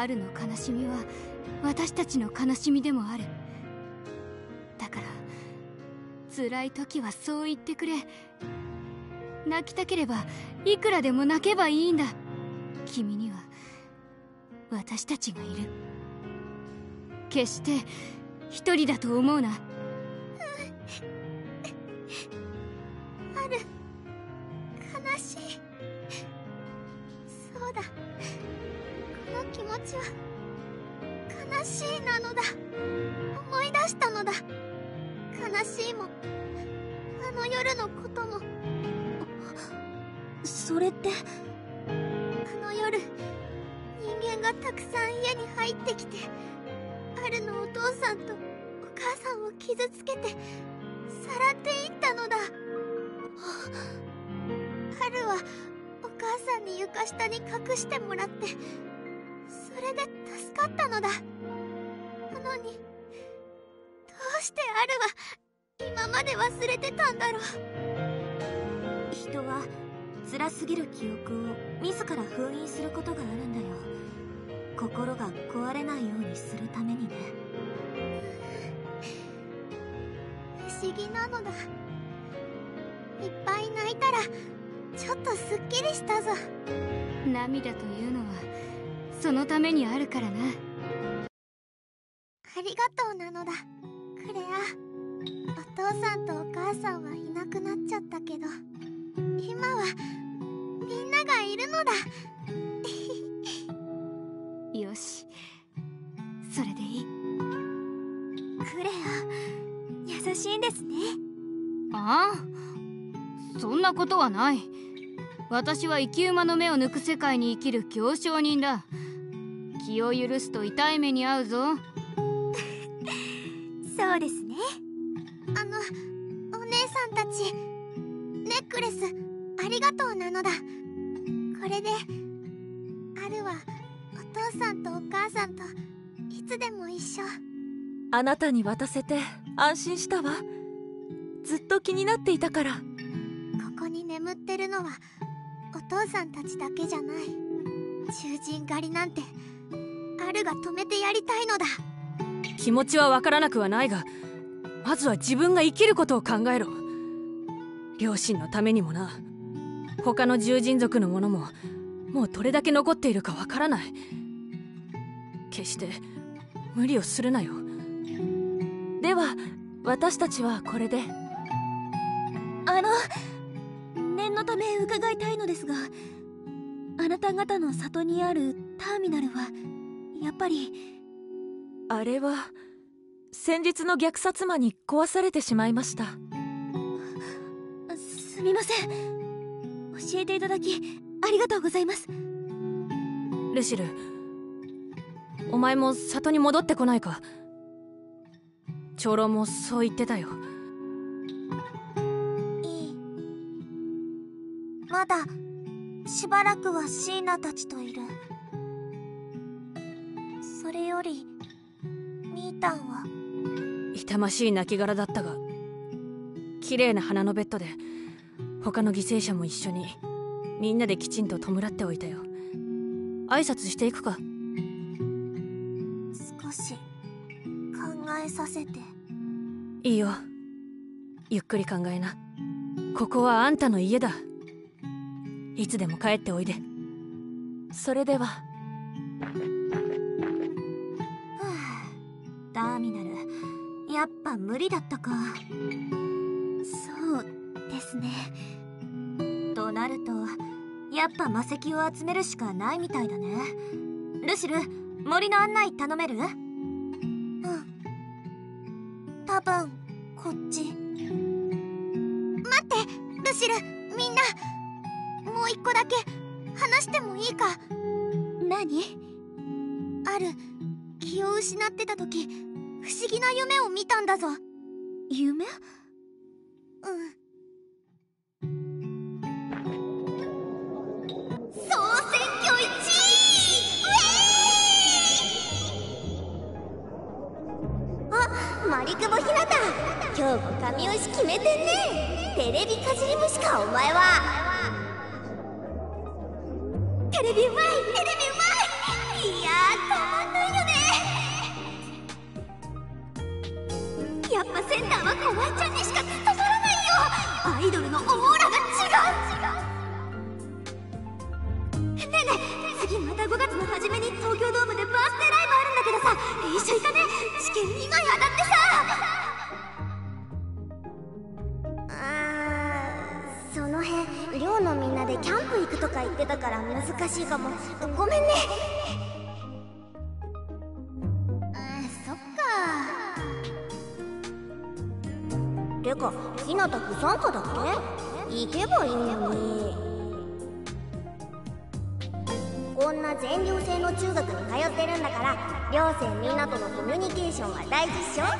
あるの悲しみは私たちの悲しみでもある。だから辛い時はそう言ってくれ。泣きたければいくらでも泣けばいいんだ。君には私たちがいる。決して一人だと思うな。それってあの夜人間がたくさん家に入ってきてアルのお父さんとお母さんを傷つけてさらっていったのだ。アルはお母さんに床下に隠してもらってそれで助かったのだ。なのにどうしてアルは今まで忘れてたんだろう。辛すぎる記憶を自ら封印することがあるんだよ。心が壊れないようにするためにね。不思議なのだ。いっぱい泣いたらちょっとすっきりしたぞ。涙というのはそのためにあるからな。ありがとうなのだ。クレアお父さんとお母さんはいなくなっちゃったけど今はみんながいるのだ。よし。それでいい。クレア優しいんですね。ああ。そんなことはない。私は生き馬の目を抜く世界に生きる行商人だ。気を許すと痛い目に遭うぞ。そうですね。あのお姉さんたちネックレスありがとうなのだ。これでアルはお父さんとお母さんといつでも一緒。あなたに渡せて安心したわ。ずっと気になっていたから。ここに眠ってるのはお父さんたちだけじゃない。囚人狩りなんてアルが止めてやりたいのだ。気持ちはわからなくはないがまずは自分が生きることを考えろ。両親のためにもな他の獣人族のものももうどれだけ残っているかわからない。決して無理をするなよ。では私たちはこれで。あの念のため伺いたいのですがあなた方の里にあるターミナルはやっぱりあれは先日の虐殺魔に壊されてしまいました。すみません教えていただきありがとうございます。ルシルお前も里に戻ってこないか？長老もそう言ってたよ。いい。まだしばらくはシーナたちといる。それよりミータンは？痛ましい亡骸だったが綺麗な花のベッドで他の犠牲者も一緒にみんなできちんと弔っておいたよ。挨拶していくか。少し考えさせて。いいよ。ゆっくり考えな。ここはあんたの家だ。いつでも帰っておいで。それでは。ターミナル。やっぱ無理だったかですね。となるとやっぱ魔石を集めるしかないみたいだね。ルシル森の案内頼める？うん。多分こっち。待ってルシルみんな。もう一個だけ話してもいいか？何？ある気を失ってた時不思議な夢を見たんだぞ。夢？うん。マリクボひなた今日も神押し決めてんね。テレビかじり虫かお前は。テレビうまいテレビうまい。いやたまんないよね。やっぱセンターは小林ちゃんにしか務まらないよ。アイドルのオーラが違う。違うねえねえ次また5月の初めに東京ドームでバースデーライブ一緒行かね。試験2枚当たってさ。あーその辺寮のみんなでキャンプ行くとか言ってたから難しいかも。ごめんね。あそっか。てかひなた不参加だっけ？行けばいいのに。こんな全寮制の中学に通ってるんだから寮生みんなとのコミュニケーションは大事っしょ？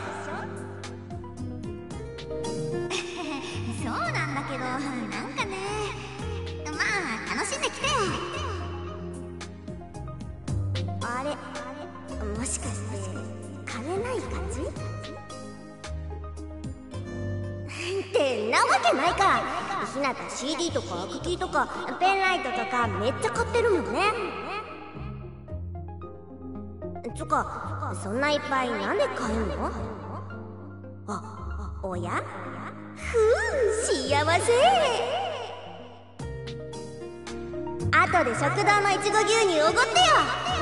そうなんだけどなんかね。まあ楽しんできて。よあれもしかして金ない感じ ってなわけないかひなた CD とかアクキーとかペンライトとかめっちゃ買ってるもんね。つかそんないっぱいなんで買うの？あおや？ふう幸せ。後で食堂のいちご牛乳おごってよ。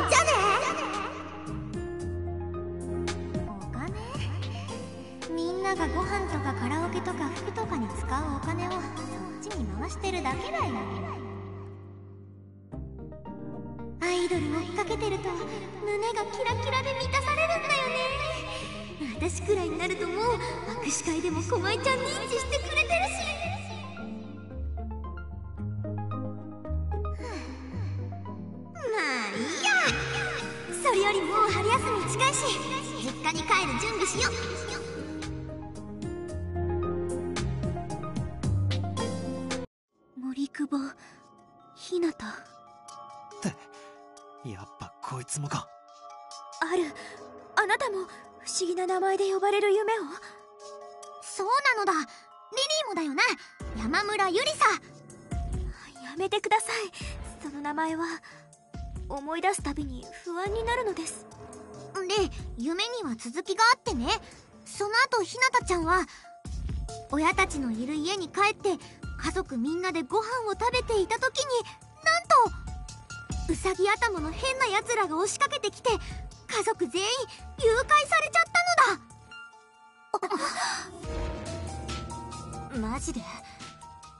じゃあね。ながご飯とかカラオケとか服とかに使うお金をそっちに回してるだけだよアイドル追っかけてると胸がキラキラで満たされるんだよね私くらいになるともう握手会でも小舞ちゃん認知してくれてるしまあいいやそれよりもう春休み近いし実家に帰る準備しよ森久保ひなた。やっぱこいつもか。ある。あなたも不思議な名前で呼ばれる夢を。そうなのだ。リリーもだよな山村ゆりさ。やめてください。その名前は思い出すたびに不安になるのです。で夢には続きがあってね。その後ひなたちゃんは親たちのいる家に帰って家族みんなでご飯を食べていた時になんとうさぎ頭の変なやつらが押しかけてきて家族全員誘拐されちゃったのだ。マジで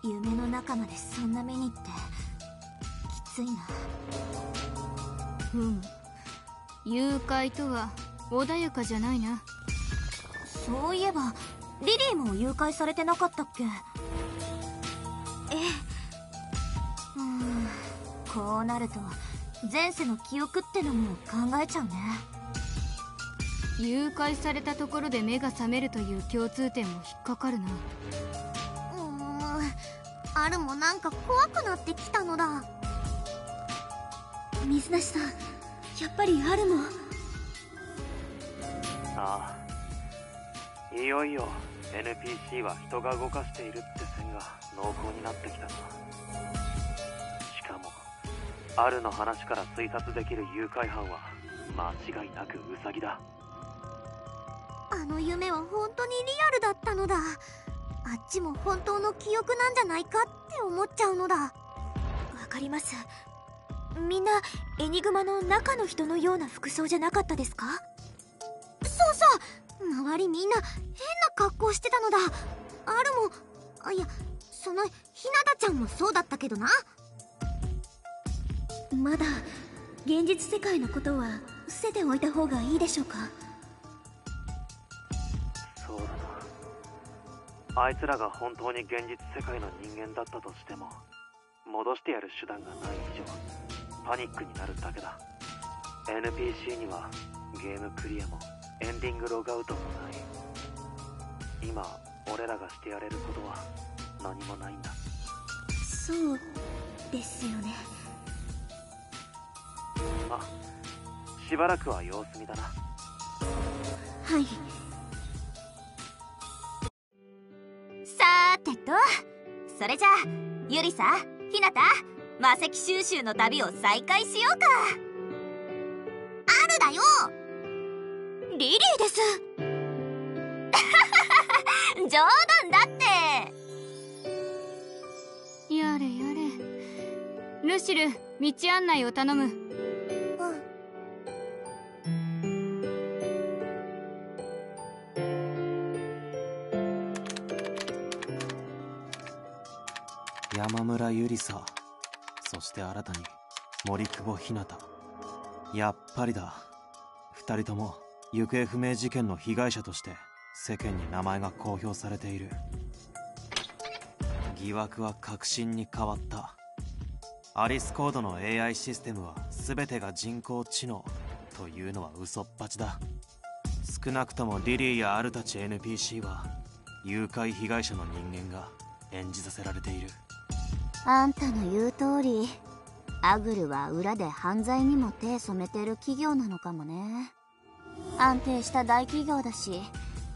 夢の中までそんな目にってきついな。うん。誘拐とは穏やかじゃないな。そういえばリリーも誘拐されてなかったっけ？うん。こうなると前世の記憶ってのも考えちゃうね。誘拐されたところで目が覚めるという共通点も引っかかるな。うーん。アルもなんか怖くなってきたのだ。水無さんやっぱりアルもああいよいよ NPC は人が動かしているって線が濃厚になってきたな。しかもアルの話から推察できる誘拐犯は間違いなくウサギだ。あの夢は本当にリアルだったのだ。あっちも本当の記憶なんじゃないかって思っちゃうのだ。わかります。みんなエニグマの中の人のような服装じゃなかったですか？そうそう周りみんな変な格好してたのだ。アルもあいやそのひなたちゃんもそうだったけどな。まだ現実世界のことは伏せておいた方がいいでしょうか。そうだな。あいつらが本当に現実世界の人間だったとしても戻してやる手段がない以上パニックになるだけだ。NPC にはゲームクリアもエンディングログアウトもない。今俺らがしてやれることは何もないんだ。そうですよね。ましばらくは様子見だな。はい。さーてとそれじゃあゆりさひなた魔石収集の旅を再開しようかリリーです。冗談だって。やれやれ。ルシル道案内を頼む。山村ゆりさそして新たに森久保ひなた。やっぱりだ。二人とも行方不明事件の被害者として世間に名前が公表されている。疑惑は確信に変わった。アリスコードの AI システムは全てが人工知能というのは嘘っぱちだ。少なくともリリーやアルたち NPC は誘拐被害者の人間が演じさせられている。あんたの言う通りアグルは裏で犯罪にも手染めてる企業なのかもね。安定した大企業だし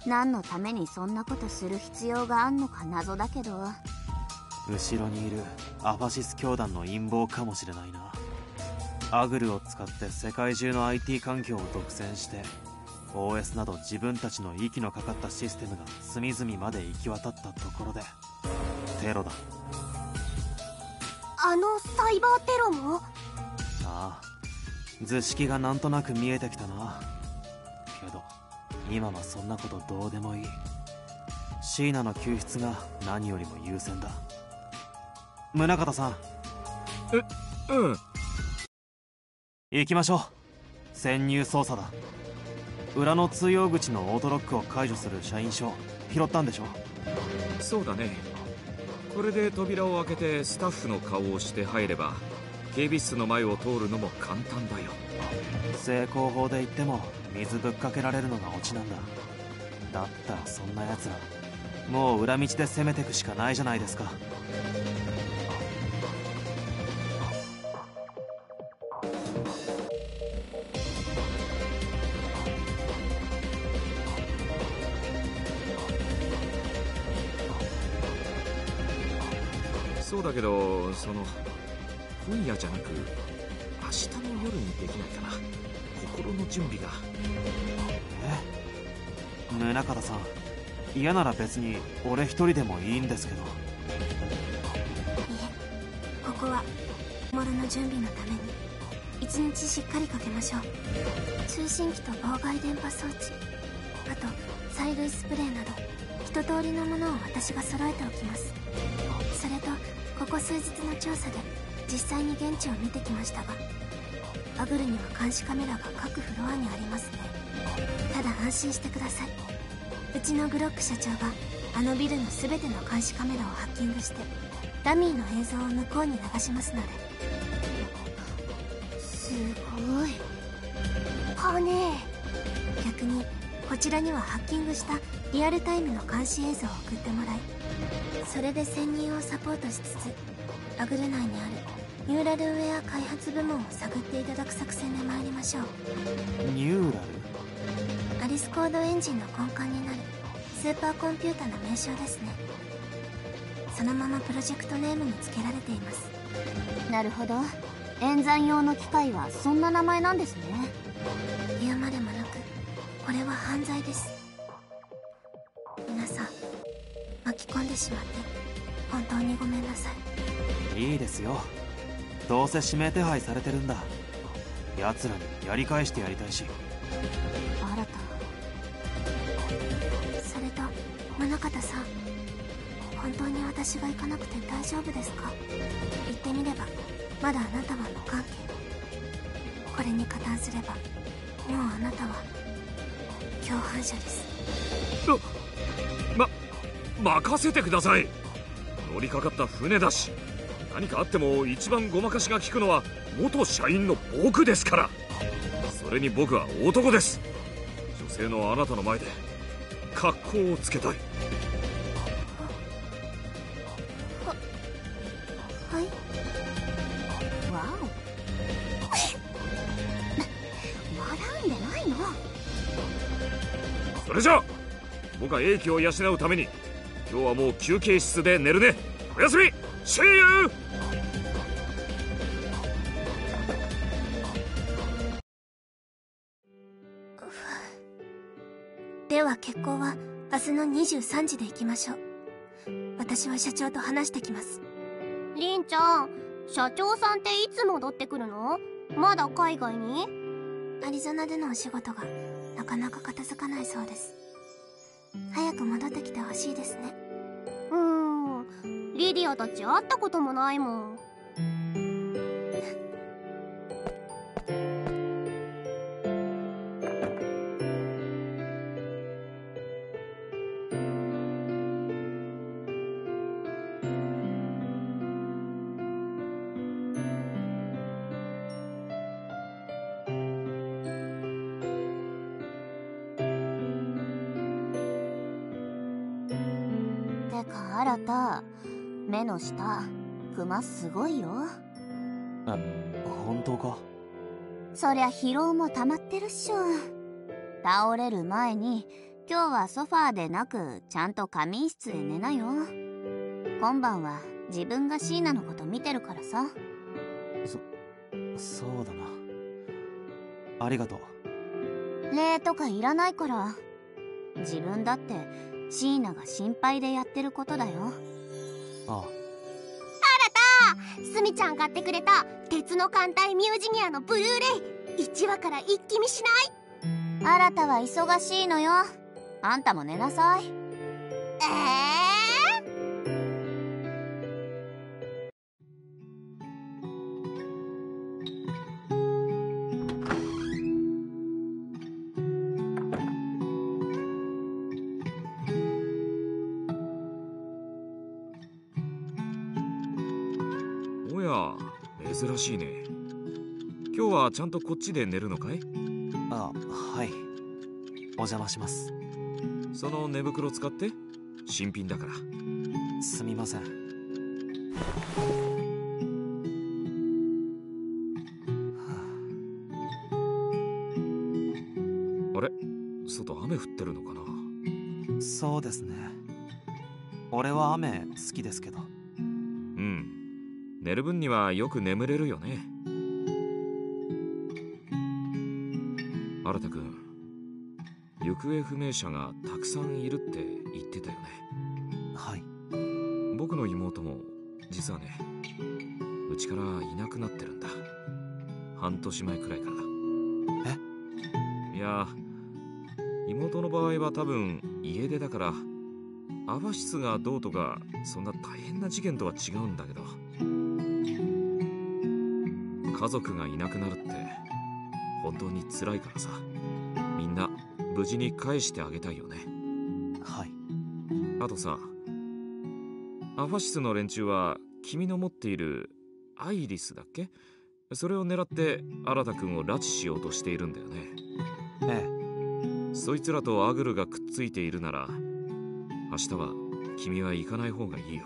何のためにそんなことする必要があんのか謎だけど。後ろにいるアファシス教団の陰謀かもしれないな。アグルを使って世界中の IT 環境を独占して OS など自分たちの息のかかったシステムが隅々まで行き渡ったところでテロだ。あのサイバーテロも？ああ図式がなんとなく見えてきたな今はそんなことどうでもいい。椎名の救出が何よりも優先だ。宗像さん。えうん。行きましょう。潜入捜査だ。裏の通用口のオートロックを解除する社員証拾ったんでしょそうだね。これで扉を開けてスタッフの顔をして入れば警備室の前を通るのも簡単だよ。成功法で言っても水ぶっかけられるのがオチなんだ。だったらそんな奴らもう裏道で攻めてくしかないじゃないですか。そうだけどその今夜じゃなく明日の夜にできないかな。心の準備が。え？宗像さん嫌なら別に俺一人でもいいんですけど。いえここはモルの準備のために。一日しっかりかけましょう。通信機と妨害電波装置。あと催涙スプレーなど一通りのものを私が揃えておきます。それとここ数日の調査で実際に現地を見てきましたがアグルには監視カメラが各フロアにありますね。ただ安心してください。うちのグロック社長があのビルの全ての監視カメラをハッキングしてダミーの映像を向こうに流しますので。すごい。はねえ。逆にこちらにはハッキングしたリアルタイムの監視映像を送ってもらいそれで潜入をサポートしつつアグル内にあるニューラルウェア開発部門を探っていただく作戦で参りましょう。ニューラアリスコードエンジンの根幹になるスーパーコンピュータの名称ですね。そのままプロジェクトネームに付けられています。なるほど。演算用の機械はそんな名前なんですね。言うまでもなくこれは犯罪です。皆さん巻き込んでしまって本当にごめんなさい。いいですよどうせ指名手配されてるんだ。奴らにやり返してやりたいし。新た。それと宗方さん。本当に私が行かなくて大丈夫ですか？言ってみればまだあなたは無関係。これに加担すればもうあなたは共犯者です。ま任せてください。乗りかかった船だし何かあっても一番ごまかしが効くのは元社員の僕ですから。それに僕は男です。女性のあなたの前で格好をつけたい。はい。わお。笑うんでないの？それじゃあ僕は英気を養うために今日はもう休憩室で寝るね。おやすみ。See you! は決行は明日の23時で行きましょう。私は社長と話してきます。りんちゃん社長さんっていつ戻ってくるの？まだ海外に？アリゾナでのお仕事がなかなか片付かないそうです。早く戻ってきてほしいですね。うーん。リディアたち会ったこともないもん新た目の下クマすごいよ。あ本当か？そりゃ疲労も溜まってるっしょ。倒れる前に今日はソファーでなくちゃんと仮眠室で寝なよ。今晩は自分がシーナのこと見てるからさ。そそうだな。ありがとう。礼とかいらないから。自分だってシーナが心配でやってることだよ。あ新たすみちゃん買ってくれた鉄の艦隊ミュージニアのブルーレイ。1話から一気見しない。新たは忙しいのよ。あんたも寝なさい。ええちゃんとこっちで寝るのかい？あはい。お邪魔します。その寝袋使って？新品だから。すみません。あれ？外雨降ってるのかな？そうですね。俺は雨好きですけど。うん。寝る分にはよく眠れるよね新くん行方不明者がたくさんいるって言ってたよね。はい。僕の妹も実はねうちからいなくなってるんだ。半年前くらいからだ。え？いや妹の場合は多分家出だからアバ室がどうとかそんな大変な事件とは違うんだけど家族がいなくなるって本当に辛いからさ無事に返してあげたいよね。はい。あとさアファシスの連中は君の持っているアイリスだっけ？それを狙って新田君を拉致しようとしているんだよね。ええ。そいつらとアグルがくっついているなら明日は君は行かない方がいいよ。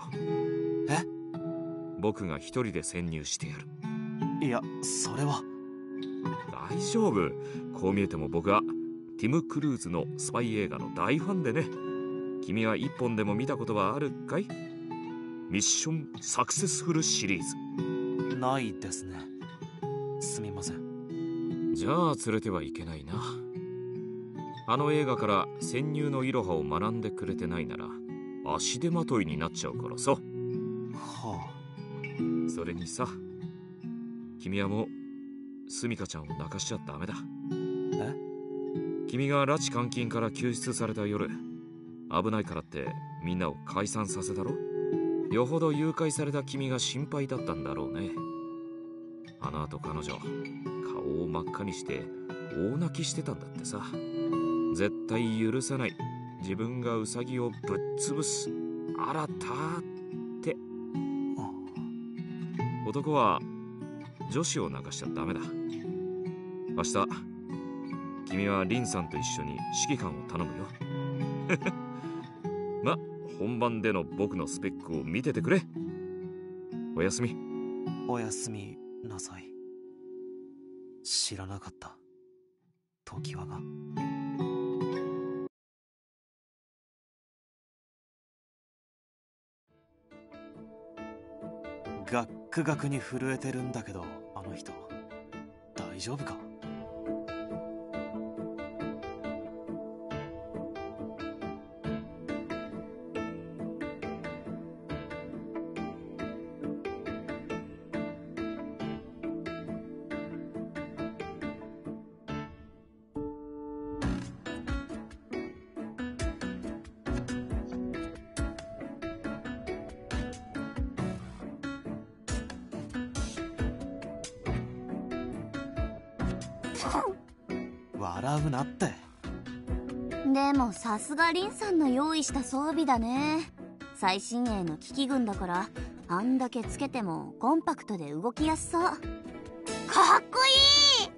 え？僕が一人で潜入してやる。いやそれは。大丈夫。こう見えても僕はティム・クルーズのスパイ映画の大ファンでね。君は一本でも見たことはあるかい？ミッションサクセスフルシリーズ。ないですね。すみません。じゃあ連れてはいけないな。あの映画から潜入のイロハを学んでくれてないなら足手まといになっちゃうからさ。はあ。それにさ君はもうスミカちゃんを泣かしちゃダメだ。え？君が拉致監禁から救出された夜危ないからってみんなを解散させたろ？よほど誘拐された君が心配だったんだろうね。あの後彼女顔を真っ赤にして大泣きしてたんだってさ。絶対許さない。自分がウサギをぶっ潰す。あらたって。男は女子を泣かしちゃダメだ。明日君はリンさんと一緒に指揮官を頼むよ。ま本番での僕のスペックを見ててくれ。おやすみ。おやすみなさい。知らなかった。時はが。ガックガクに震えてるんだけどあの人。大丈夫か？がリンさんの用意した装備だね。最新鋭の機器群だからあんだけつけてもコンパクトで動きやすそう。かっこいい！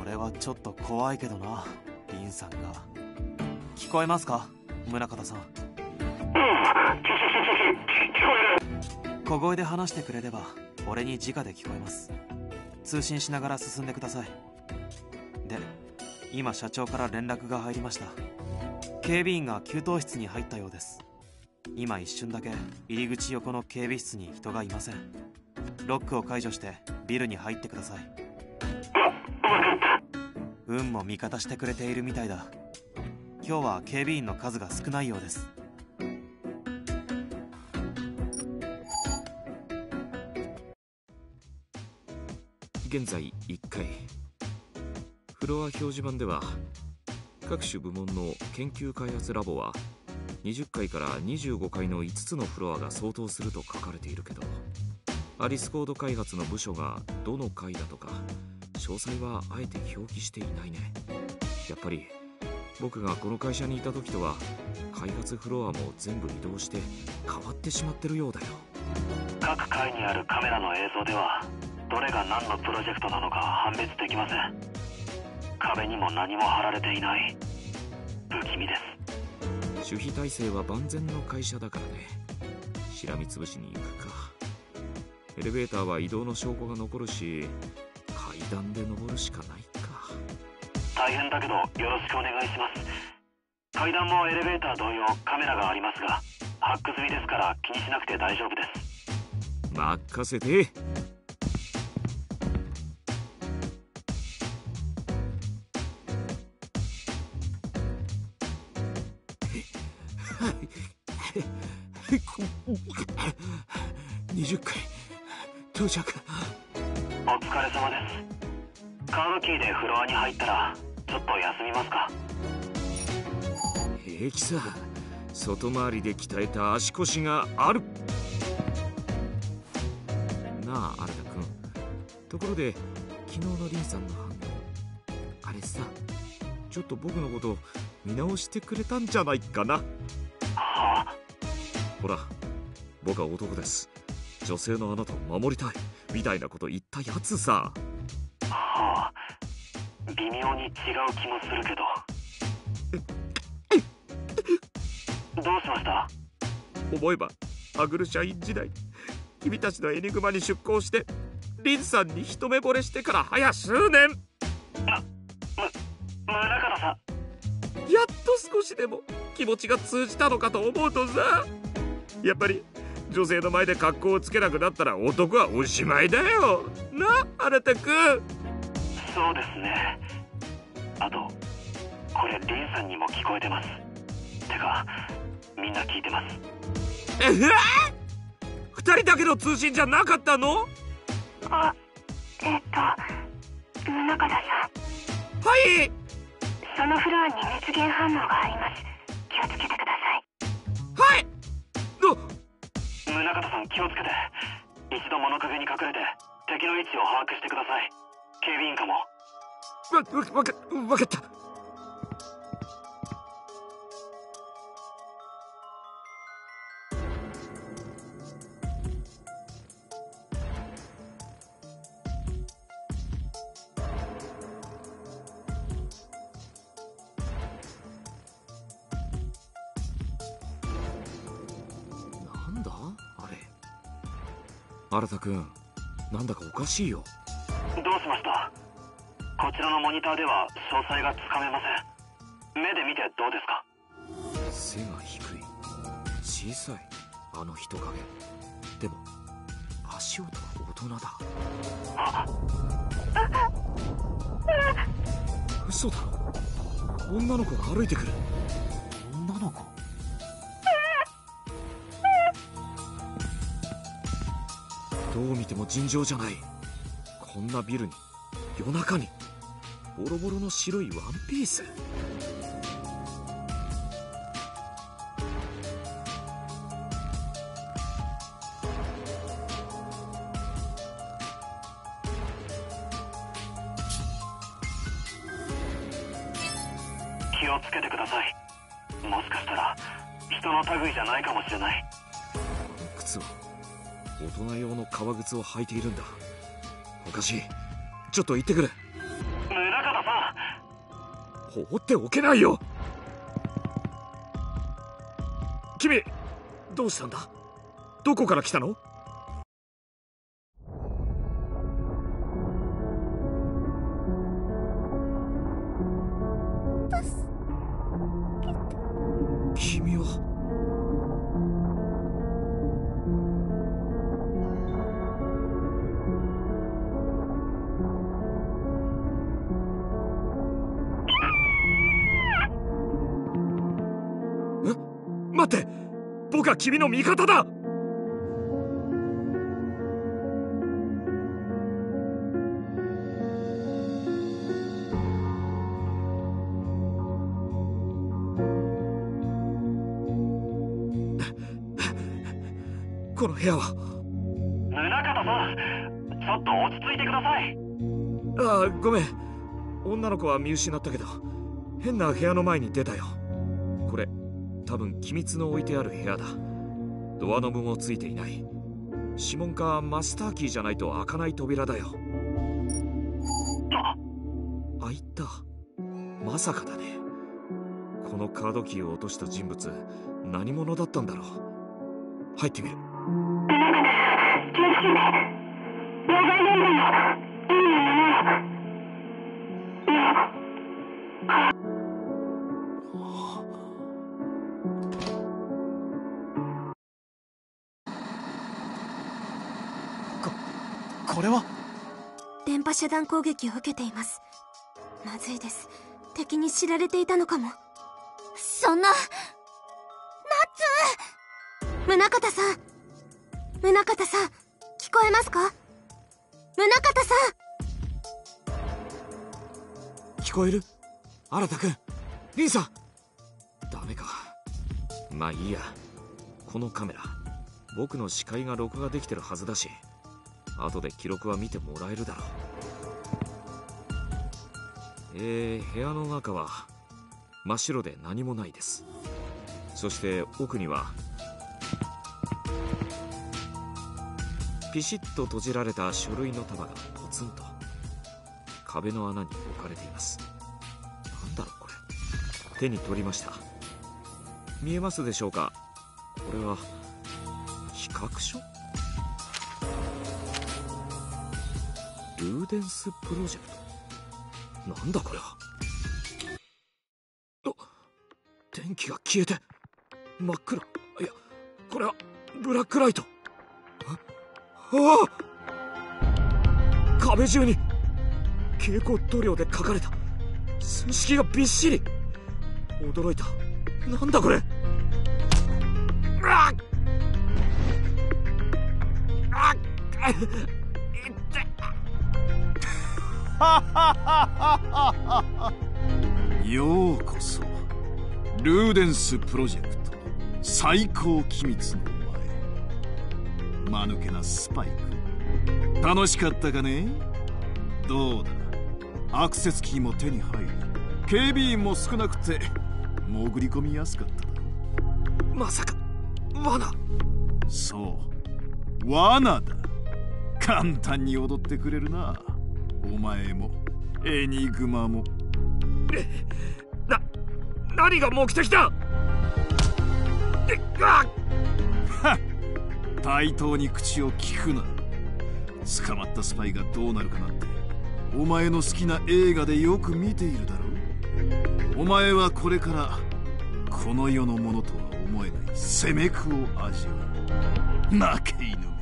俺はちょっと怖いけどなリンさんが。聞こえますか宗像さん？小声で話してくれれば俺に直で聞こえます。通信しながら進んでください。で今社長から連絡が入りました警備員が給湯室に入ったようです。今一瞬だけ入り口横の警備室に人がいません。ロックを解除してビルに入ってください。運も味方してくれているみたいだ。今日は警備員の数が少ないようです。現在1階。フロア表示板では各種部門の研究開発ラボは20階から25階の5つのフロアが相当すると書かれているけどアリスコード開発の部署がどの階だとか詳細はあえて表記していないね。やっぱり僕がこの会社にいた時とは開発フロアも全部移動して変わってしまってるようだよ。各階にあるカメラの映像ではどれが何のプロジェクトなのか判別できません。壁にも何も貼られていない。不気味です。守秘体制は万全の会社だからね。しらみつぶしに行くか。エレベーターは移動の証拠が残るし階段で登るしかないか。大変だけどよろしくお願いします。階段もエレベーター同様カメラがありますがハック済みですから気にしなくて大丈夫です。任せてーでフロアに入ったらちょっと休みますか？平気さ。外回りで鍛えた足腰がある。なあ新田君ところで昨日の凛さんの反応。あれさちょっと僕のこと見直してくれたんじゃないかな。はあほら僕は男です。女性のあなたを守りたい。みたいなこと言ったやつさ。はあ微妙に違う気もするけど。どうしました？思えばアグル社員時代。君たちのエニグマに出向してリンさんに一目惚れしてから早数年宗像さやっと少しでも気持ちが通じたのかと思うとさ。やっぱり女性の前で格好をつけなくなったら男はおしまいだよ。なあなたくんそうですね。あとこれリンさんにも聞こえてます。てかみんな聞いてます。ええ二人だけの通信じゃなかったの？あえっと宗像さんはい。そのフロアに熱源反応があります。気をつけてください。はい。ど宗像さん気をつけて。一度物陰に隠れて敵の位置を把握してください警備員かも。わわわかわかった。新田君なんだかおかしいよ。どうしました？こちらのモニターでは詳細がつかめません。目で見てどうですか？背が低い。小さい。あの人影。でも足音は大人だ。嘘だ女の子が歩いてくる。女の子？どう見ても尋常じゃない。こんなビルに夜中にボロボロの白いワンピース。気をつけてください。もしかしたら人の類じゃないかもしれない。靴は大人用の革靴を履いているんだおかしいちょっと行ってくる。宗像さん。放っておけないよ。君どうしたんだ？どこから来たの？君の味方だ。この部屋は。宗像さんちょっと落ち着いてください。ああごめん。女の子は見失ったけど変な部屋の前に出たよ。これ多分機密の置いてある部屋だドアノブもついていない。指紋かマスターキーじゃないと開かない扉だよ。開いた。まさかだね。このカードキーを落とした人物何者だったんだろう。入ってみる。れは？電波遮断攻撃を受けています。まずいです。敵に知られていたのかも。そんなナッツ！宗像さん！宗像さん聞こえますか？宗像さん！聞こえる？新田君リンさん。ダメか。まあいいや。このカメラ僕の視界が録画できてるはずだし後で記録は見てもらえるだろう。えー、部屋の中は真っ白で何もないです。そして奥にはピシッと閉じられた書類の束がポツンと壁の穴に置かれています。なんだろうこれ。手に取りました。見えますでしょうか？これは企画書？ルーデンスプロジェクト。なんだこれは。あ電気が消えて真っ暗。いやこれはブラックライト。ああ！壁中に蛍光塗料で書かれた。数式がびっしり。驚いた。なんだこれ？あっ！あっ！ようこそルーデンスプロジェクト最高機密の前間抜けなスパイク。楽しかったかね？どうだ？アクセスキーも手に入り警備員も少なくて潜り込みやすかっただろまさか罠。そう。罠だ。簡単に踊ってくれるなお前もエニグマも。な何が目的だは対等に口を聞くな。捕まったスパイがどうなるかなんてお前の好きな映画でよく見ているだろう。お前はこれからこの世のものとは思えない。攻めくを味わう。負け犬め。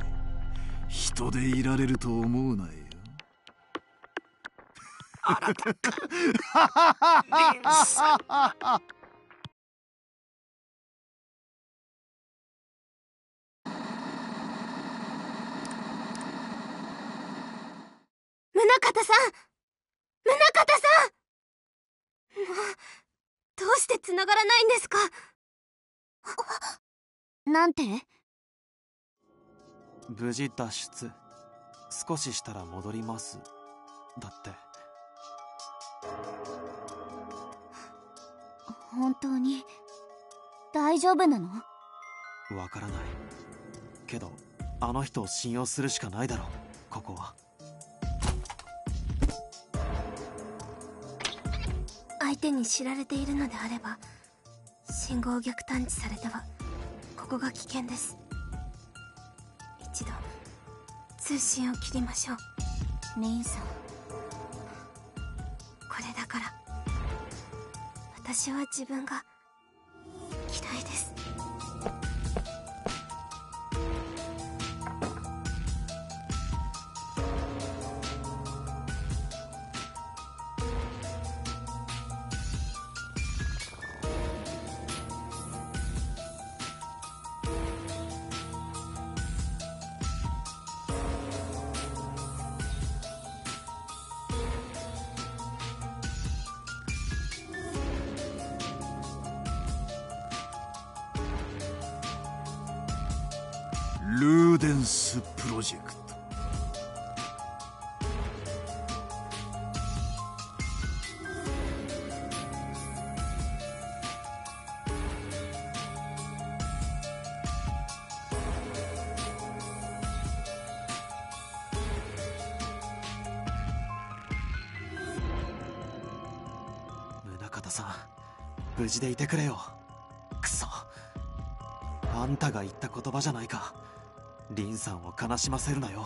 人でいられると思うなよ宗像さん宗像さんもうどうして繋がらないんですかなんて無事脱出少ししたら戻りますだって本当に大丈夫なの？わからない。けどあの人を信用するしかないだろう。ここは。相手に知られているのであれば信号逆探知されてはここが危険です。一度通信を切りましょう。リンさん私は自分が事でいてくれよ。クソあんたが言った言葉じゃないか。リンさんを悲しませるなよ。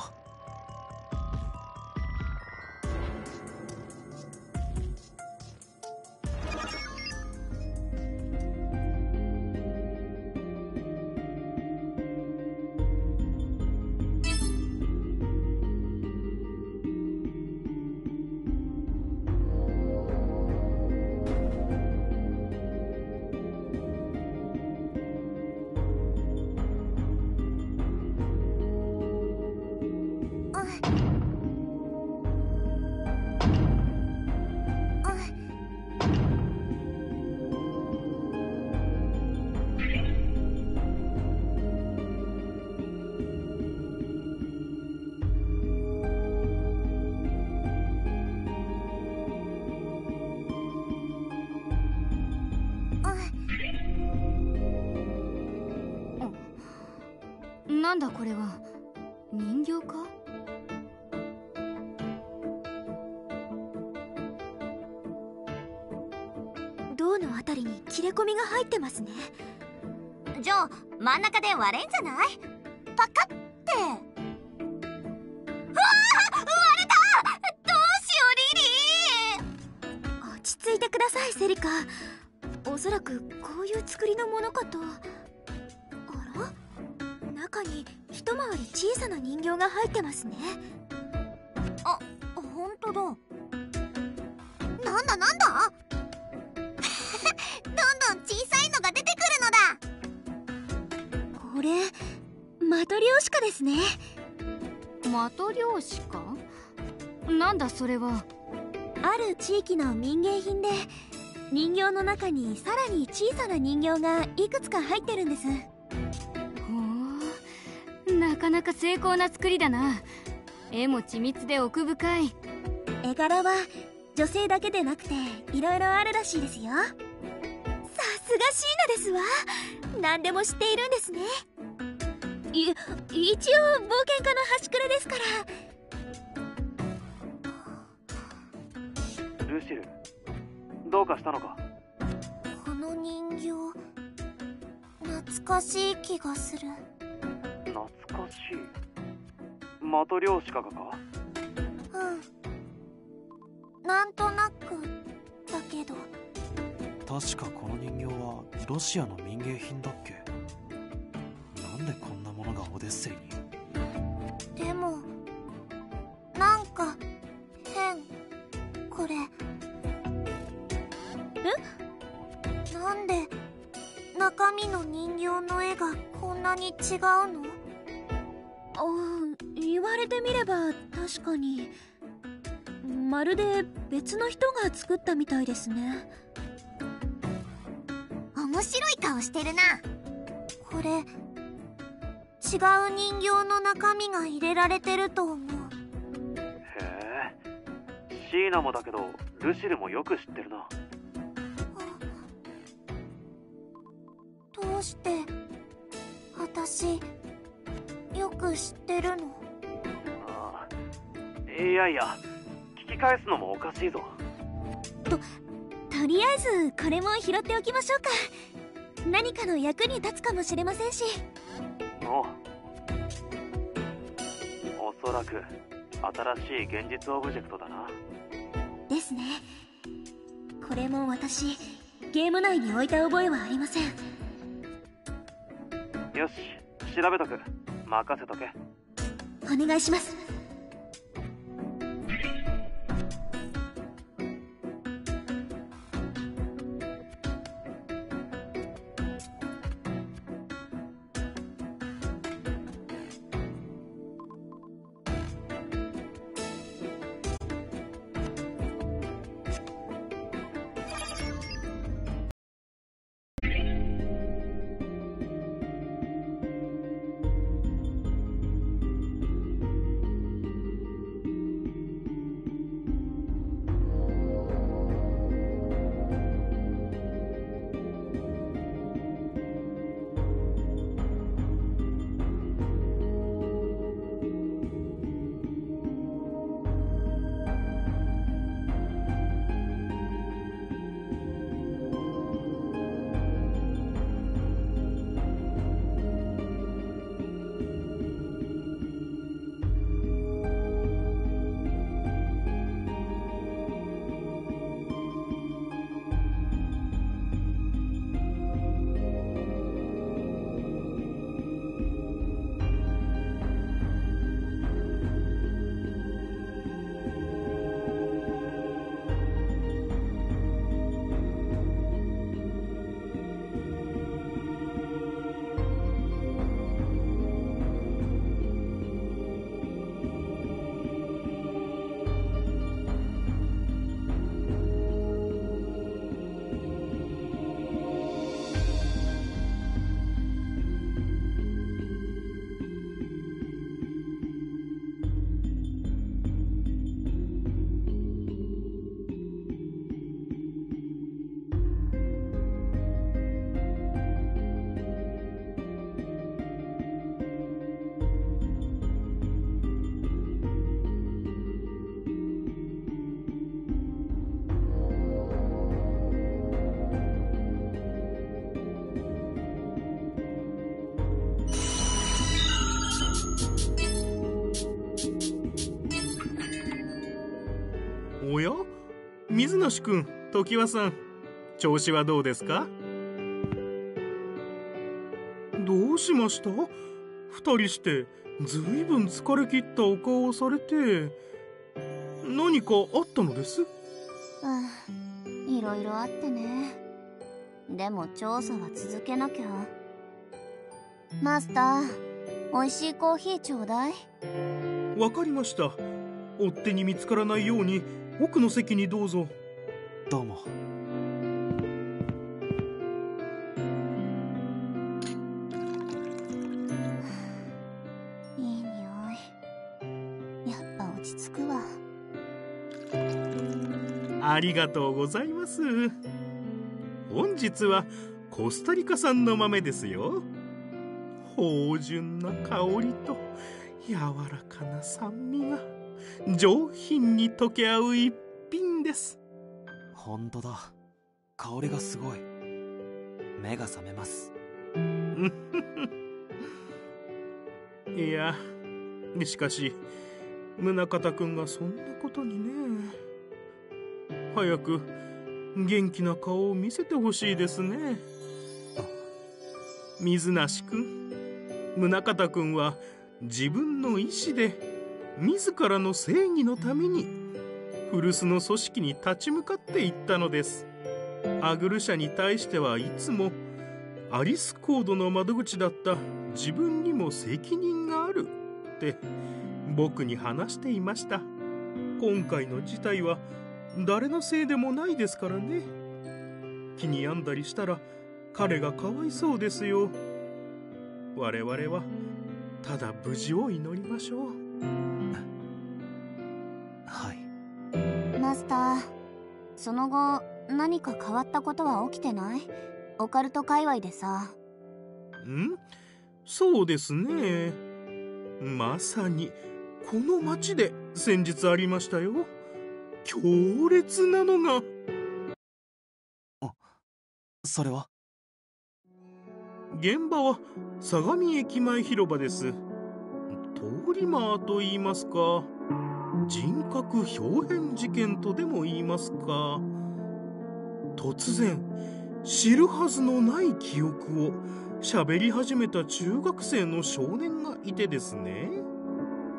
中にさらに小さな人形がいくつか入ってるんです。ほうなかなか精巧な作りだな。絵も緻密で奥深い。絵柄は女性だけでなくていろいろあるらしいですよ。さすがシーナですわ。何でも知っているんですね。い一応冒険家の端くれですから。ルシルどうかしたのか？この人形懐かしい気がする。懐かしい。マトリョーシカがか？うん。なんとなくだけど。確かこの人形はロシアの民芸品だっけ？なんでこんなものがオデッセイに？でもなんか変。これ。え？なんで中身の人形の絵がこんなに違うの？あ言われてみれば確かに。まるで別の人が作ったみたいですね。面白い顔してるな。これ違う人形の中身が入れられてると思う。へえ。シーナもだけどルシルもよく知ってるなどうして私よく知ってるの？ああいやいや聞き返すのもおかしいぞ。ととりあえずこれも拾っておきましょうか。何かの役に立つかもしれませんし。おう。おそらく新しい現実オブジェクトだな。ですね。これも私ゲーム内に置いた覚えはありませんよし調べとく。任せとけ。お願いします。梨くん常盤さん調子はどうですか？どうしました？二人してずいぶん疲れ切ったお顔をされて何かあったのです？うんいろいろあってね。でも調査は続けなきゃ。マスター美味しいコーヒーちょうだい。わかりました。追っ手に見つからないように奥の席にどうぞどうも。いい匂い。やっぱ落ち着くわ。ありがとうございます。本日はコスタリカ産の豆ですよ。芳醇な香りと柔らかな酸味が上品に溶け合う一品です本当だ。香りがすごい。目が覚めます。いやしかし宗像君がそんなことにね。早く元気な顔を見せてほしいですね。水梨君宗像君は自分の意志で自らの正義のために古巣の組織に立ち向かっていったのです。アグル社に対してはいつもアリスコードの窓口だった自分にも責任があるって僕に話していました。今回の事態は誰のせいでもないですからね。気に病んだりしたら彼がかわいそうですよ。我々はただ無事を祈りましょう。スター。その後何か変わったことは起きてない？オカルト界隈でさ。ん？そうですね。まさにこの町で先日ありましたよ。強烈なのが。それは？現場は相模駅前広場です。通り魔と言いますか人格表変事件とでも言いますか。突然知るはずのない記憶を喋り始めた中学生の少年がいてですね。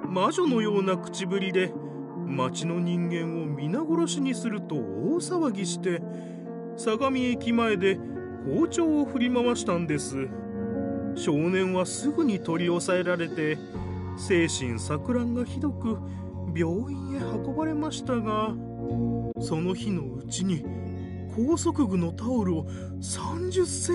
魔女のような口ぶりで町の人間を皆殺しにすると大騒ぎして相模駅前で包丁を振り回したんです。少年はすぐに取り押さえられて精神錯乱がひどく病院へ運ばれましたがその日のうちに高速具のタオルを30セン